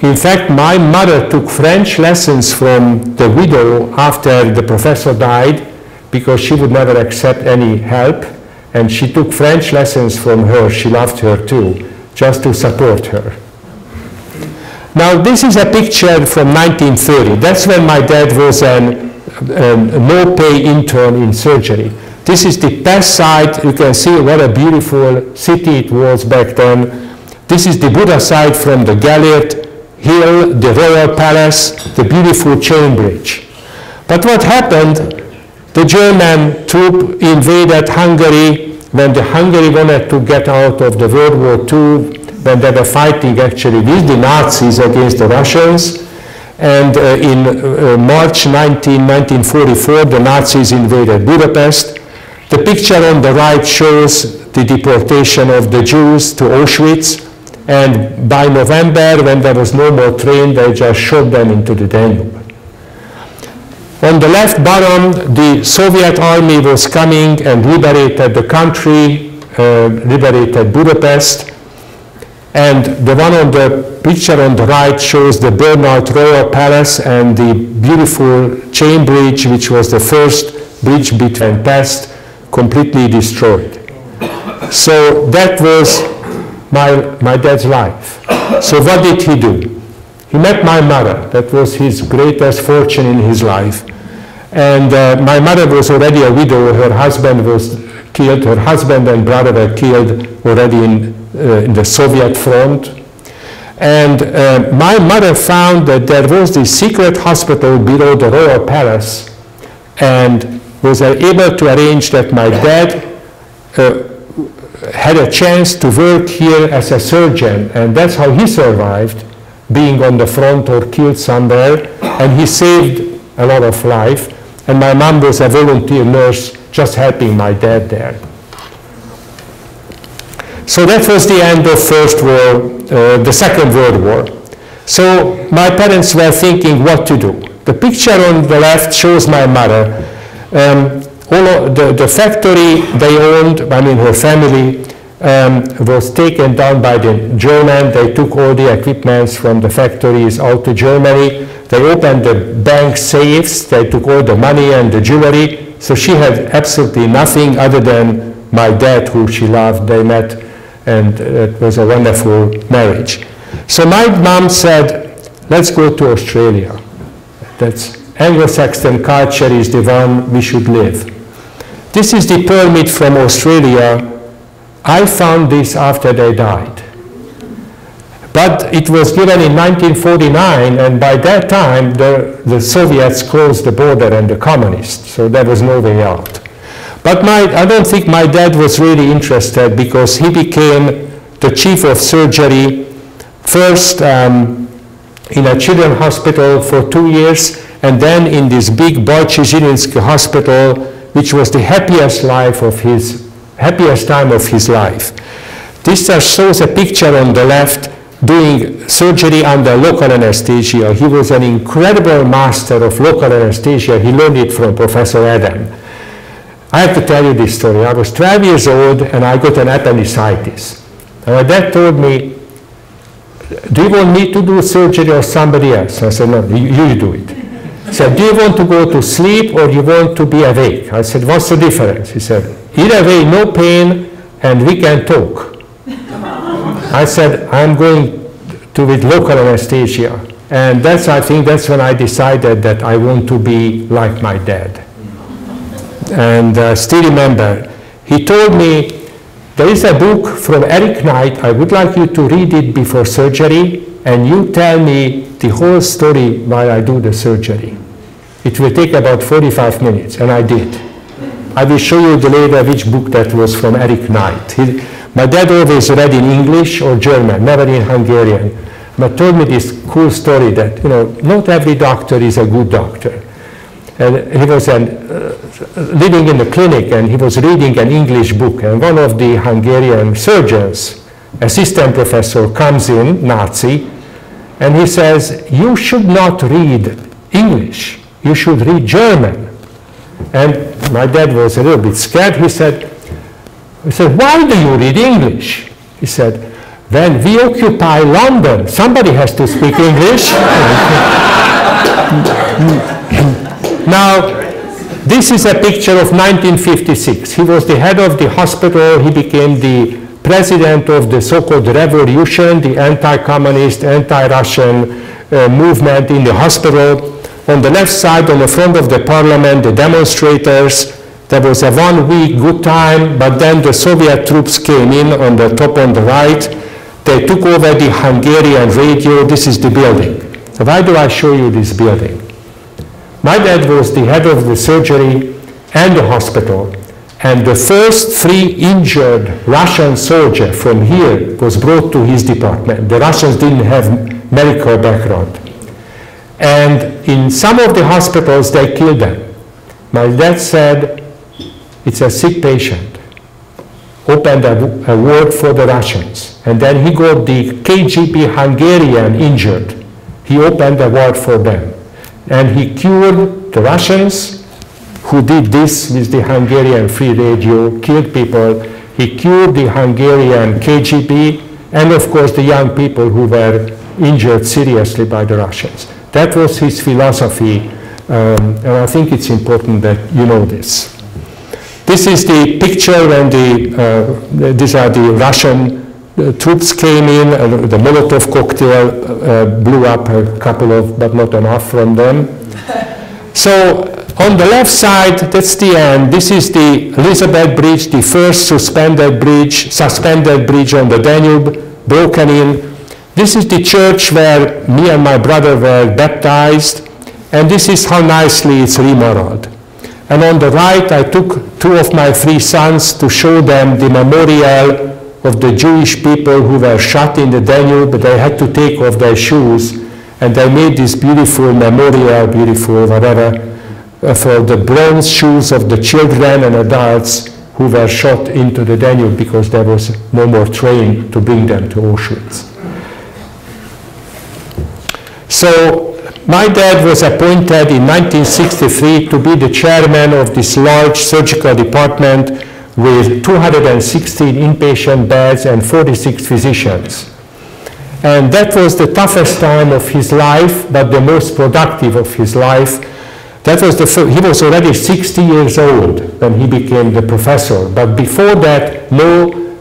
In fact, my mother took French lessons from the widow after the professor died because she would never accept any help. And she took French lessons from her. She loved her too, just to support her. Now, this is a picture from 1930. That's when my dad was an, um, an no-pay intern in surgery. This is the Pest site. You can see what a beautiful city it was back then. This is the Buda side from the Gellért Hill, the Royal Palace, the beautiful chain bridge. But what happened? The German troop invaded Hungary when the Hungary wanted to get out of the World War II, when they were fighting actually with the Nazis against the Russians. And uh, in uh, March 19, 1944, the Nazis invaded Budapest. The picture on the right shows the deportation of the Jews to Auschwitz. And by November, when there was no more train, they just shot them into the Danube. On the left bottom, the Soviet army was coming and liberated the country, uh, liberated Budapest. And the one on the picture on the right shows the Bernard Royal Palace and the beautiful chain bridge, which was the first bridge between Pest, completely destroyed. So that was my, my dad's life. So what did he do? He met my mother. That was his greatest fortune in his life. And uh, my mother was already a widow. Her husband was killed. Her husband and brother were killed already in, uh, in the Soviet front. And uh, my mother found that there was this secret hospital below the Royal Palace and was able to arrange that my dad uh, had a chance to work here as a surgeon. And that's how he survived being on the front or killed somewhere, and he saved a lot of life. And my mom was a volunteer nurse just helping my dad there. So that was the end of First World, uh, the Second World War. So my parents were thinking what to do. The picture on the left shows my mother. Um, all the, the factory they owned, I mean her family, um, was taken down by the German. They took all the equipments from the factories out to Germany. They opened the bank safes. They took all the money and the jewelry. So she had absolutely nothing other than my dad, who she loved. They met, and it was a wonderful marriage. So my mom said, let's go to Australia. That's Anglo-Saxon culture is the one we should live. This is the permit from Australia I found this after they died. But it was given in 1949, and by that time, the, the Soviets closed the border and the communists, so there was no way out. But my, I don't think my dad was really interested because he became the chief of surgery first um, in a children's hospital for two years, and then in this big Balchy hospital, which was the happiest life of his happiest time of his life. This uh, shows a picture on the left doing surgery under local anesthesia. He was an incredible master of local anesthesia. He learned it from Professor Adam. I have to tell you this story. I was 12 years old and I got an appendicitis. And my dad told me, do you want me to do surgery or somebody else? I said, no, you, you do it. He said, do you want to go to sleep or you want to be awake? I said, what's the difference? He said, either way, no pain and we can talk. I said, I'm going to with local anesthesia. And that's, I think, that's when I decided that I want to be like my dad. And uh, still remember, he told me, there is a book from Eric Knight, I would like you to read it before surgery, and you tell me the whole story while I do the surgery. It will take about 45 minutes, and I did. I will show you the later which book that was from Eric Knight. He, my dad always read in English or German, never in Hungarian, but told me this cool story that, you know, not every doctor is a good doctor. And he was an, uh, living in the clinic and he was reading an English book and one of the Hungarian surgeons, assistant professor, comes in, Nazi, and he says, you should not read English, you should read German. And my dad was a little bit scared. He said, he said, why do you read English? He said, when we occupy London, somebody has to speak English. now, this is a picture of 1956. He was the head of the hospital. He became the president of the so-called revolution, the anti-communist, anti-Russian uh, movement in the hospital. On the left side, on the front of the parliament, the demonstrators, there was a one week good time, but then the Soviet troops came in on the top on the right. they took over the Hungarian radio. This is the building. So why do I show you this building? My dad was the head of the surgery and the hospital, and the first three injured Russian soldier from here was brought to his department. The Russians didn't have medical background. And in some of the hospitals, they killed them. My dad said, it's a sick patient. Opened a, a ward for the Russians. And then he got the KGB Hungarian injured. He opened a ward for them. And he cured the Russians who did this with the Hungarian free radio, killed people. He killed the Hungarian KGB and of course the young people who were injured seriously by the Russians. That was his philosophy um, and I think it's important that you know this. This is the picture when the, uh, these are the Russian uh, troops came in, uh, the Molotov cocktail uh, blew up a couple of, but not enough from them. so on the left side, that's the end. This is the Elizabeth Bridge, the first suspended bridge, suspended bridge on the Danube, broken in. This is the church where me and my brother were baptized. And this is how nicely it's remodeled. And on the right, I took two of my three sons to show them the memorial of the Jewish people who were shot in the Danube. but They had to take off their shoes, and they made this beautiful memorial, beautiful whatever, Uh, for the bronze shoes of the children and adults who were shot into the Danube because there was no more train to bring them to Auschwitz. So my dad was appointed in 1963 to be the chairman of this large surgical department with 216 inpatient beds and 46 physicians. And that was the toughest time of his life, but the most productive of his life. That was the he was already 60 years old when he became the professor. But before that, no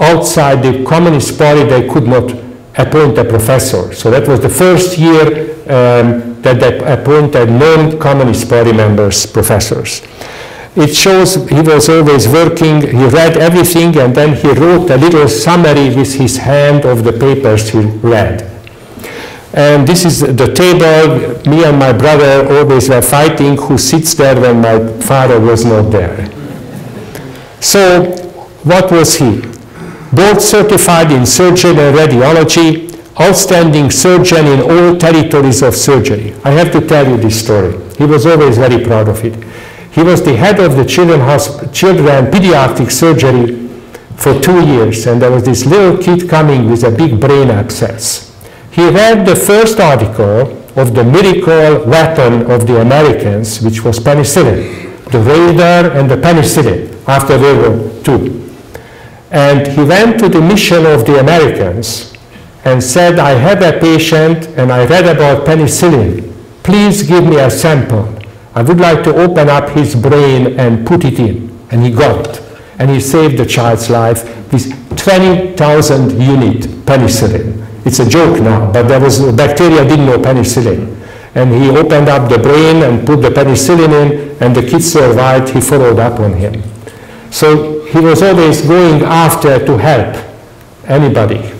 outside the Communist Party, they could not appoint a professor. So that was the first year um, that they appointed non-Communist Party members professors. It shows he was always working, he read everything and then he wrote a little summary with his hand of the papers he read. And this is the table, me and my brother always were fighting who sits there when my father was not there. So what was he? Board certified in surgery and radiology, outstanding surgeon in all territories of surgery. I have to tell you this story. He was always very proud of it. He was the head of the children, children pediatric surgery for two years, and there was this little kid coming with a big brain abscess. He read the first article of the miracle weapon of the Americans, which was penicillin, the radar and the penicillin after World War II. And he went to the mission of the Americans and said, I have a patient and I read about penicillin. Please give me a sample. I would like to open up his brain and put it in. And he got it. And he saved the child's life with 20,000 unit penicillin. It's a joke now, but there was bacteria didn't know penicillin. And he opened up the brain and put the penicillin in, and the kid survived. He followed up on him. So he was always going after to help anybody.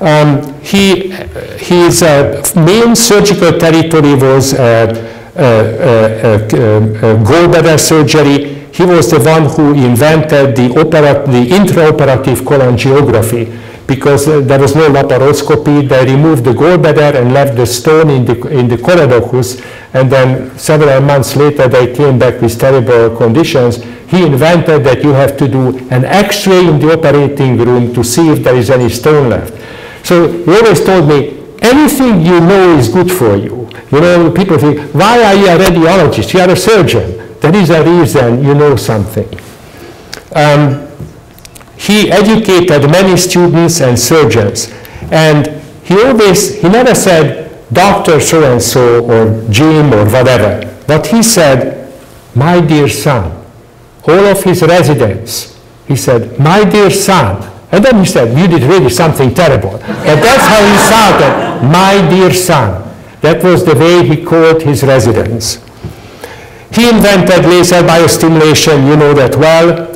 Um, he, his uh, main surgical territory was uh, uh, uh gallbladder surgery. He was the one who invented the, the intraoperative cholangiography because there was no laparoscopy. They removed the gallbladder and left the stone in the, in the choledochus. And then several months later, they came back with terrible conditions. He invented that you have to do an x-ray in the operating room to see if there is any stone left. So he always told me, anything you know is good for you. You know, people think, why are you a radiologist? You are a surgeon. That is a reason you know something. Um, he educated many students and surgeons. And he always, he never said, Dr. so-and-so or Jim or whatever. But he said, my dear son, all of his residents, he said, my dear son, and then he said, you did really something terrible. But that's how he started, my dear son. That was the way he called his residents. He invented laser biostimulation, you know that well,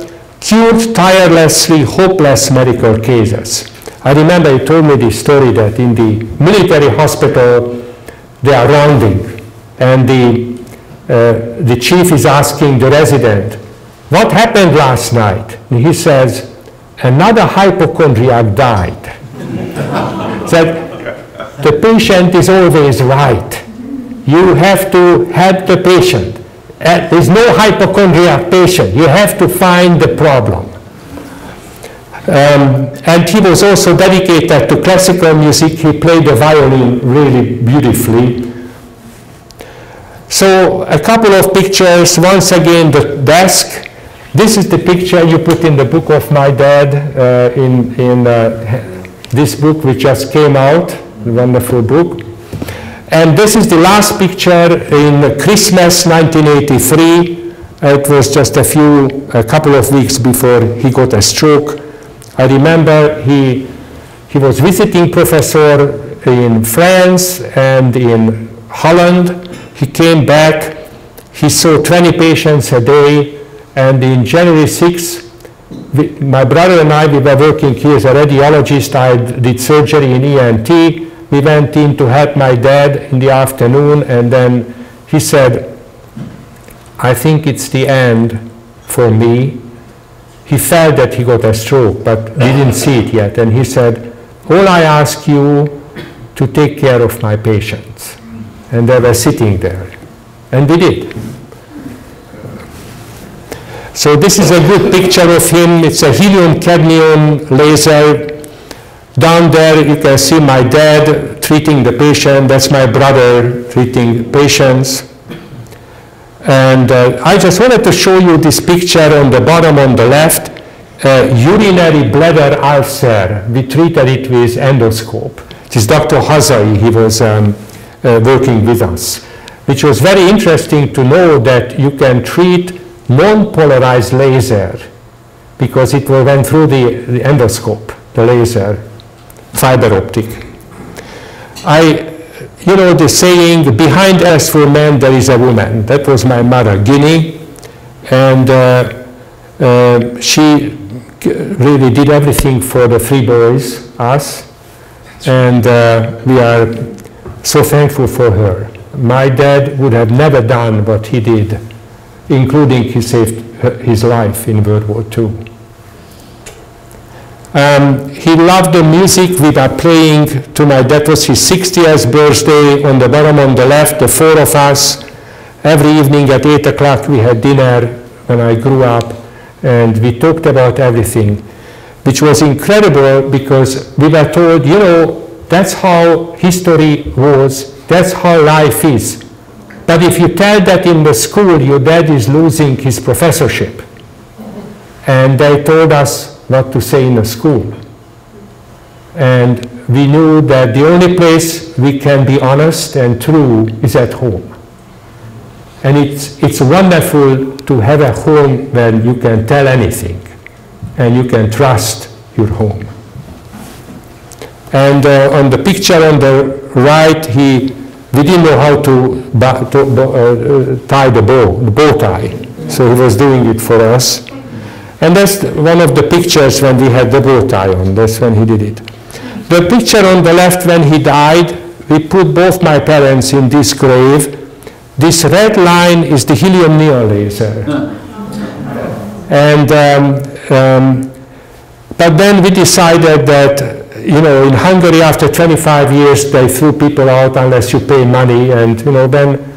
cured tirelessly hopeless medical cases. I remember he told me this story that in the military hospital they are rounding and the, uh, the chief is asking the resident, what happened last night? And he says, another hypochondriac died. that the patient is always right. You have to help the patient. Uh, there's no hypochondriac patient. You have to find the problem. Um, and he was also dedicated to classical music. He played the violin really beautifully. So a couple of pictures. Once again, the desk. This is the picture you put in the book of my dad uh, in, in uh, this book which just came out, a wonderful book. And this is the last picture in Christmas 1983. It was just a few, a couple of weeks before he got a stroke. I remember he, he was visiting professor in France and in Holland. He came back, he saw 20 patients a day, and in January 6, we, my brother and I, we were working here as a radiologist. I did surgery in ENT. We went in to help my dad in the afternoon, and then he said, I think it's the end for me he felt that he got a stroke, but we didn't see it yet. And he said, all I ask you to take care of my patients. And they were sitting there. And we did. So this is a good picture of him. It's a helium cadmium laser. Down there you can see my dad treating the patient. That's my brother treating patients. And uh, I just wanted to show you this picture on the bottom on the left, uh, urinary bladder ulcer. We treated it with endoscope. This is Dr. Hazai, he was um, uh, working with us, which was very interesting to know that you can treat non-polarized laser because it went through the, the endoscope, the laser, fiber optic. I you know the saying, behind us for men there is a woman. That was my mother, Guinea. And uh, uh, she really did everything for the three boys, us. And uh, we are so thankful for her. My dad would have never done what he did, including he saved his life in World War II. Um, he loved the music we were playing to my, that was his 60th birthday on the bottom on the left, the four of us. Every evening at 8 o'clock we had dinner when I grew up and we talked about everything, which was incredible because we were told, you know, that's how history was, that's how life is. But if you tell that in the school, your dad is losing his professorship. And they told us not to say in a school. And we knew that the only place we can be honest and true is at home. And it's, it's wonderful to have a home where you can tell anything and you can trust your home. And uh, on the picture on the right, he, we didn't know how to, to uh, tie the bow, the bow tie. So he was doing it for us. And that's one of the pictures when we had the bow tie on. That's when he did it. The picture on the left when he died, we put both my parents in this grave. This red line is the helium neon laser. and, um, um, but then we decided that, you know, in Hungary after 25 years, they threw people out unless you pay money. And, you know, then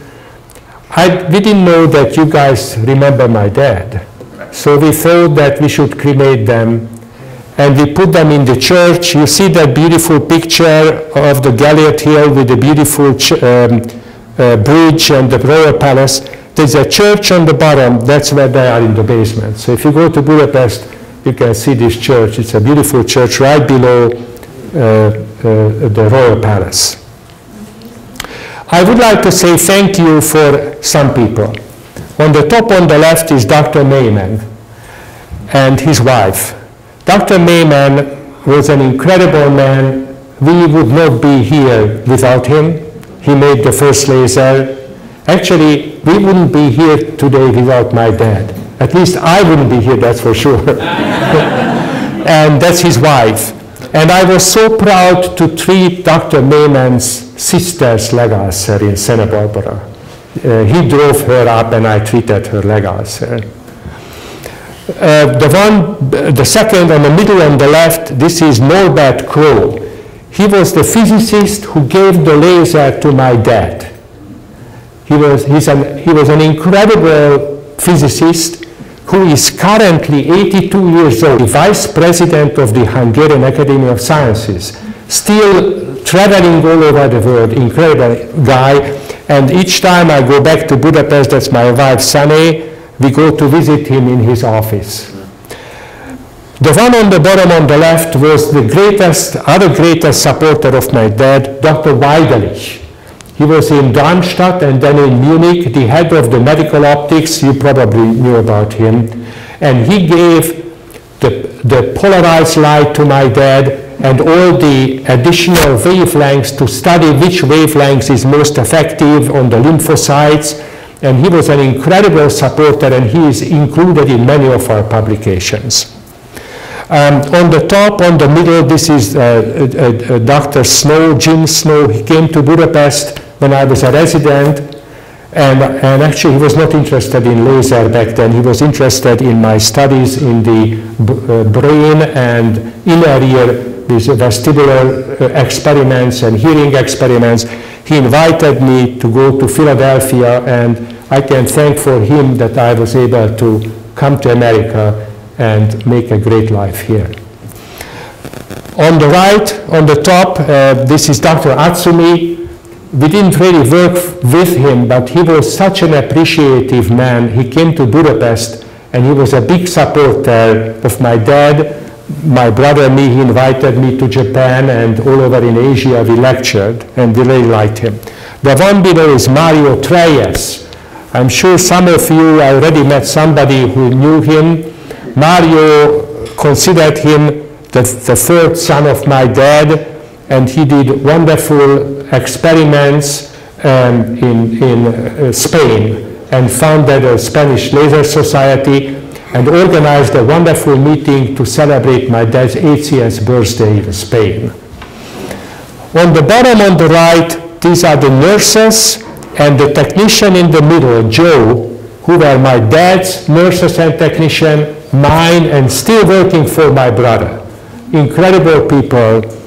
I, we didn't know that you guys remember my dad. So we thought that we should cremate them and we put them in the church. You see that beautiful picture of the Gellért Hill with the beautiful um, uh, bridge and the royal palace. There's a church on the bottom. That's where they are in the basement. So if you go to Budapest, you can see this church. It's a beautiful church right below uh, uh, the royal palace. I would like to say thank you for some people. On the top on the left is Dr. Maiman and his wife. Dr. Maiman was an incredible man. We would not be here without him. He made the first laser. Actually, we wouldn't be here today without my dad. At least I wouldn't be here, that's for sure. and that's his wife. And I was so proud to treat Dr. Maiman's sister's leg ulcer in Santa Barbara. Uh, he drove her up and I treated her leg ulcer. Uh, the one, the second on the middle on the left, this is Norbert Kroó. He was the physicist who gave the laser to my dad. He was, he's an, he was an incredible physicist who is currently 82 years old, vice president of the Hungarian Academy of Sciences, still traveling all over the world, incredible guy. And each time I go back to Budapest, that's my wife Sunny, we go to visit him in his office. The one on the bottom on the left was the greatest, other greatest supporter of my dad, Dr. Waidelich. He was in Darmstadt and then in Munich, the head of the medical optics, you probably knew about him. And he gave the, the polarized light to my dad and all the additional wavelengths to study which wavelengths is most effective on the lymphocytes. And he was an incredible supporter and he is included in many of our publications. Um, on the top, on the middle, this is uh, uh, uh, Dr. Snow, Jim Snow. He came to Budapest when I was a resident, and, and actually he was not interested in laser back then. He was interested in my studies in the uh, brain and inner ear, these vestibular uh, experiments and hearing experiments. He invited me to go to Philadelphia, and I can thank for him that I was able to come to America and make a great life here. On the right, on the top, uh, this is Dr. Atsumi, we didn't really work with him, but he was such an appreciative man. He came to Budapest and he was a big supporter of my dad, my brother and me. He invited me to Japan and all over in Asia we lectured and we really liked him. The one below is Mario Trelles. I'm sure some of you already met somebody who knew him. Mario considered him the, the third son of my dad and he did wonderful experiments um, in, in uh, Spain and founded a Spanish Laser Society and organized a wonderful meeting to celebrate my dad's 80th birthday in Spain. On the bottom on the right, these are the nurses and the technician in the middle, Joe, who were my dad's nurses and technician, mine, and still working for my brother. Incredible people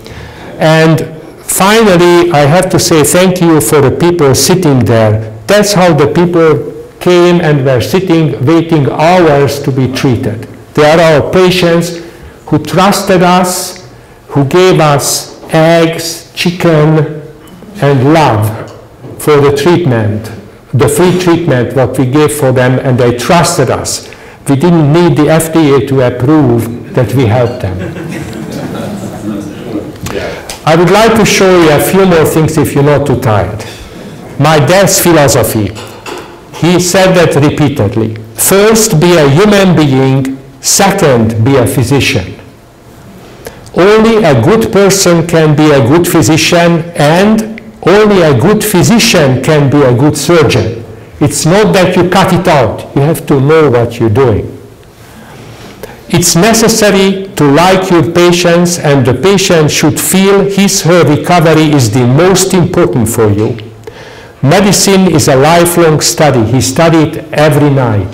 and finally, I have to say thank you for the people sitting there. That's how the people came and were sitting, waiting hours to be treated. They are our patients who trusted us, who gave us eggs, chicken, and love for the treatment, the free treatment what we gave for them, and they trusted us. We didn't need the FDA to approve that we helped them. I would like to show you a few more things if you're not too tired. My dad's philosophy. He said that repeatedly. First, be a human being. Second, be a physician. Only a good person can be a good physician and only a good physician can be a good surgeon. It's not that you cut it out. You have to know what you're doing. It's necessary to like your patients and the patient should feel his her recovery is the most important for you. Medicine is a lifelong study. He studied every night.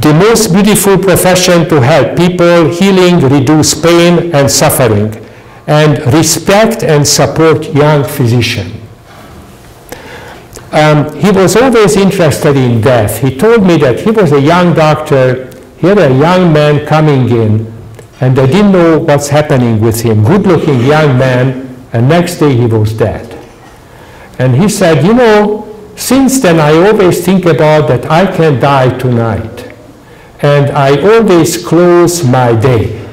The most beautiful profession to help people healing, reduce pain and suffering, and respect and support young physicians. Um, he was always interested in death. He told me that he was a young doctor He had a young man coming in, and they didn't know what's happening with him. Good-looking young man, and next day he was dead. And he said, you know, since then I always think about that I can die tonight. And I always close my day.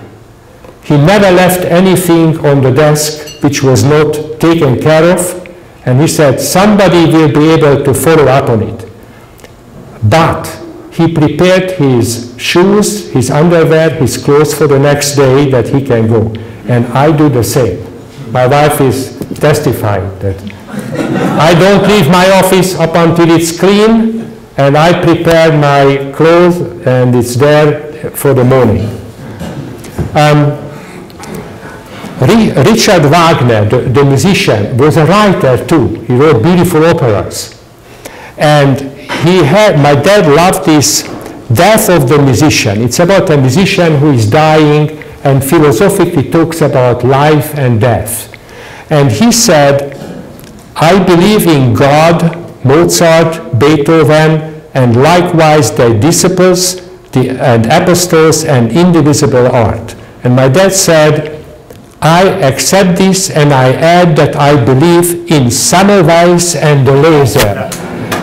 He never left anything on the desk which was not taken care of. And he said, somebody will be able to follow up on it. But he prepared his shoes, his underwear, his clothes for the next day that he can go. And I do the same. My wife is testifying that I don't leave my office up until it's clean and I prepare my clothes and it's there for the morning. Um, Richard Wagner, the, the, musician, was a writer too. He wrote beautiful operas. And he had, my dad loved this Death of the Musician. It's about a musician who is dying and philosophically talks about life and death. And he said, I believe in God, Mozart, Beethoven, and likewise their disciples the, and apostles and indivisible art. And my dad said, I accept this and I add that I believe in Semmelweis and the laser.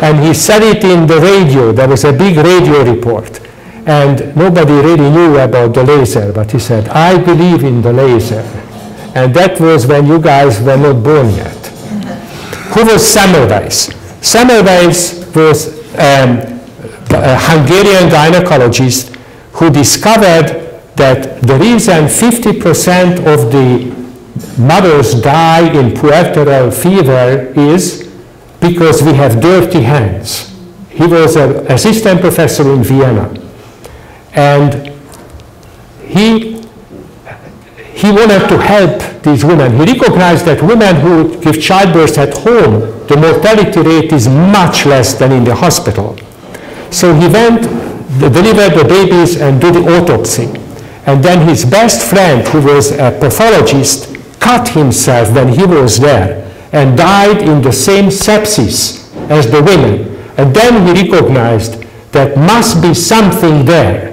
And he said it in the radio. There was a big radio report. And nobody really knew about the laser, but he said, I believe in the laser. And that was when you guys were not born yet. Who was Semmelweis? Semmelweis was um, a Hungarian gynecologist who discovered that the reason 50% of the mothers die in puerperal fever is because we have dirty hands. He was an assistant professor in Vienna. And he, he wanted to help these women. He recognized that women who give childbirth at home, the mortality rate is much less than in the hospital. So he went, delivered the babies and did the autopsy. And then his best friend, who was a pathologist, cut himself when he was there and died in the same sepsis as the women. And then he recognized that must be something there.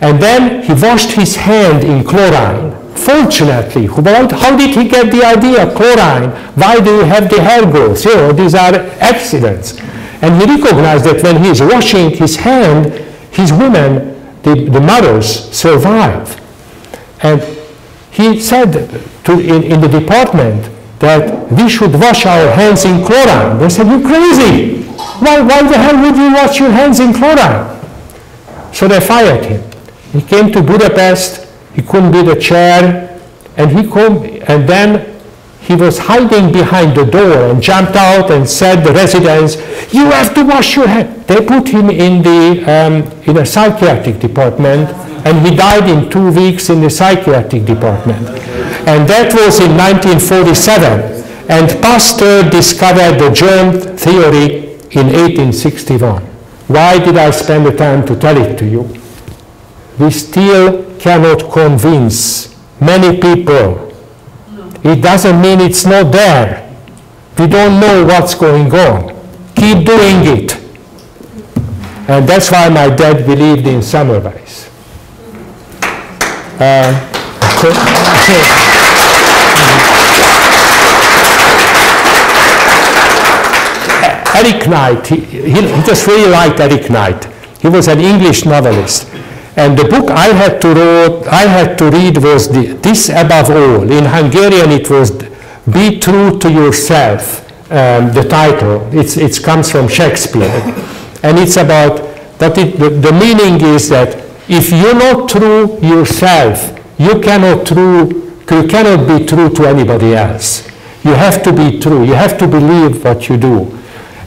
And then he washed his hand in chlorine. Fortunately, how did he get the idea, chlorine? Why do you have the hair growth? You know, these are accidents. And he recognized that when he is washing his hand, his women the, the mothers survive. And he said to, in, in the department that we should wash our hands in chlorine. They said, you're crazy. Why, why the hell would you wash your hands in chlorine? So they fired him. He came to Budapest. He couldn't be the chair. And he come, and then he was hiding behind the door and jumped out and said the residents, you have to wash your hands. They put him in, the, um, in a psychiatric department and he died in two weeks in the psychiatric department. And that was in 1947. And Pasteur discovered the germ theory in 1861. Why did I spend the time to tell it to you? We still cannot convince many people it doesn't mean it's not there. We don't know what's going on. Keep doing it. And that's why my dad believed in Semmelweis. Uh, Eric Knight, he, he, just really liked Eric Knight. He was an English novelist. And the book I had to, wrote, I had to read was the, This Above All. In Hungarian it was Be True to Yourself, um, the title. It's, it comes from Shakespeare. and it's about, that it, the, the meaning is that if you're not true yourself, you cannot, true, you cannot be true to anybody else. You have to be true. You have to believe what you do.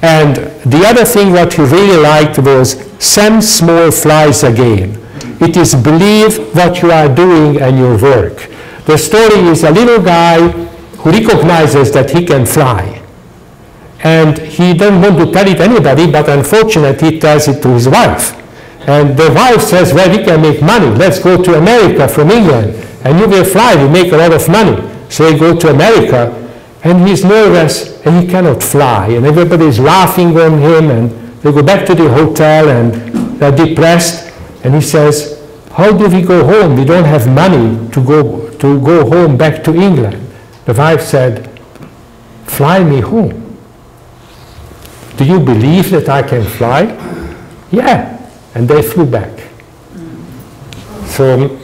And the other thing what he really liked was Sam Small Flies Again. It is believe what you are doing and your work. The story is a little guy who recognizes that he can fly. And he doesn't want to tell it anybody, but unfortunately he tells it to his wife. And the wife says, well, we can make money. Let's go to America from England. And you will fly, we make a lot of money. So they go to America, and he's nervous, and he cannot fly. And everybody is laughing on him, and they go back to the hotel, and they're depressed. And he says, how do we go home? We don't have money to go, to go home back to England. The wife said, fly me home. Do you believe that I can fly? Yeah. And they flew back. So,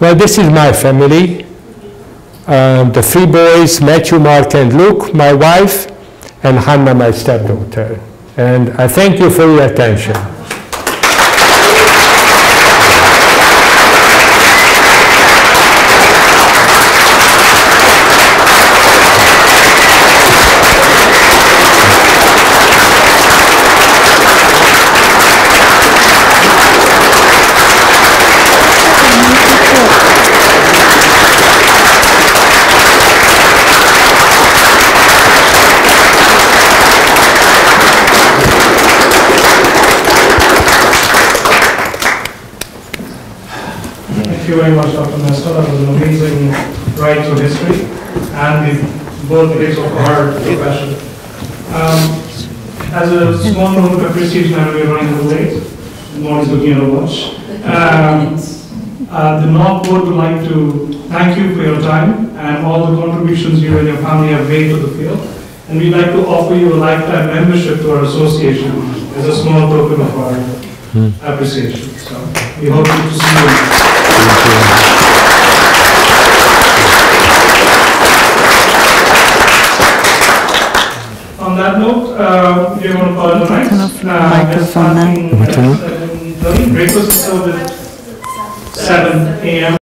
well, this is my family. Um, the three boys, Matthew, Mark, and Luke, my wife, and Hannah, my stepdaughter. And I thank you for your attention. Very much, Dr. Mester. That was an amazing ride through history and the birthplace of our profession. Um, As a small note of appreciation, I know we're running a little late. Morning's looking at a watch. Um, uh, The North Board would like to thank you for your time and all the contributions you and your family have made to the field. And we'd like to offer you a lifetime membership to our association as a small token of our appreciation. So we hope to see you. On that note, uh, we're going to call it a night. Turn off Uh, microphone now. starting at 7:30. Breakfast is served at seven AM.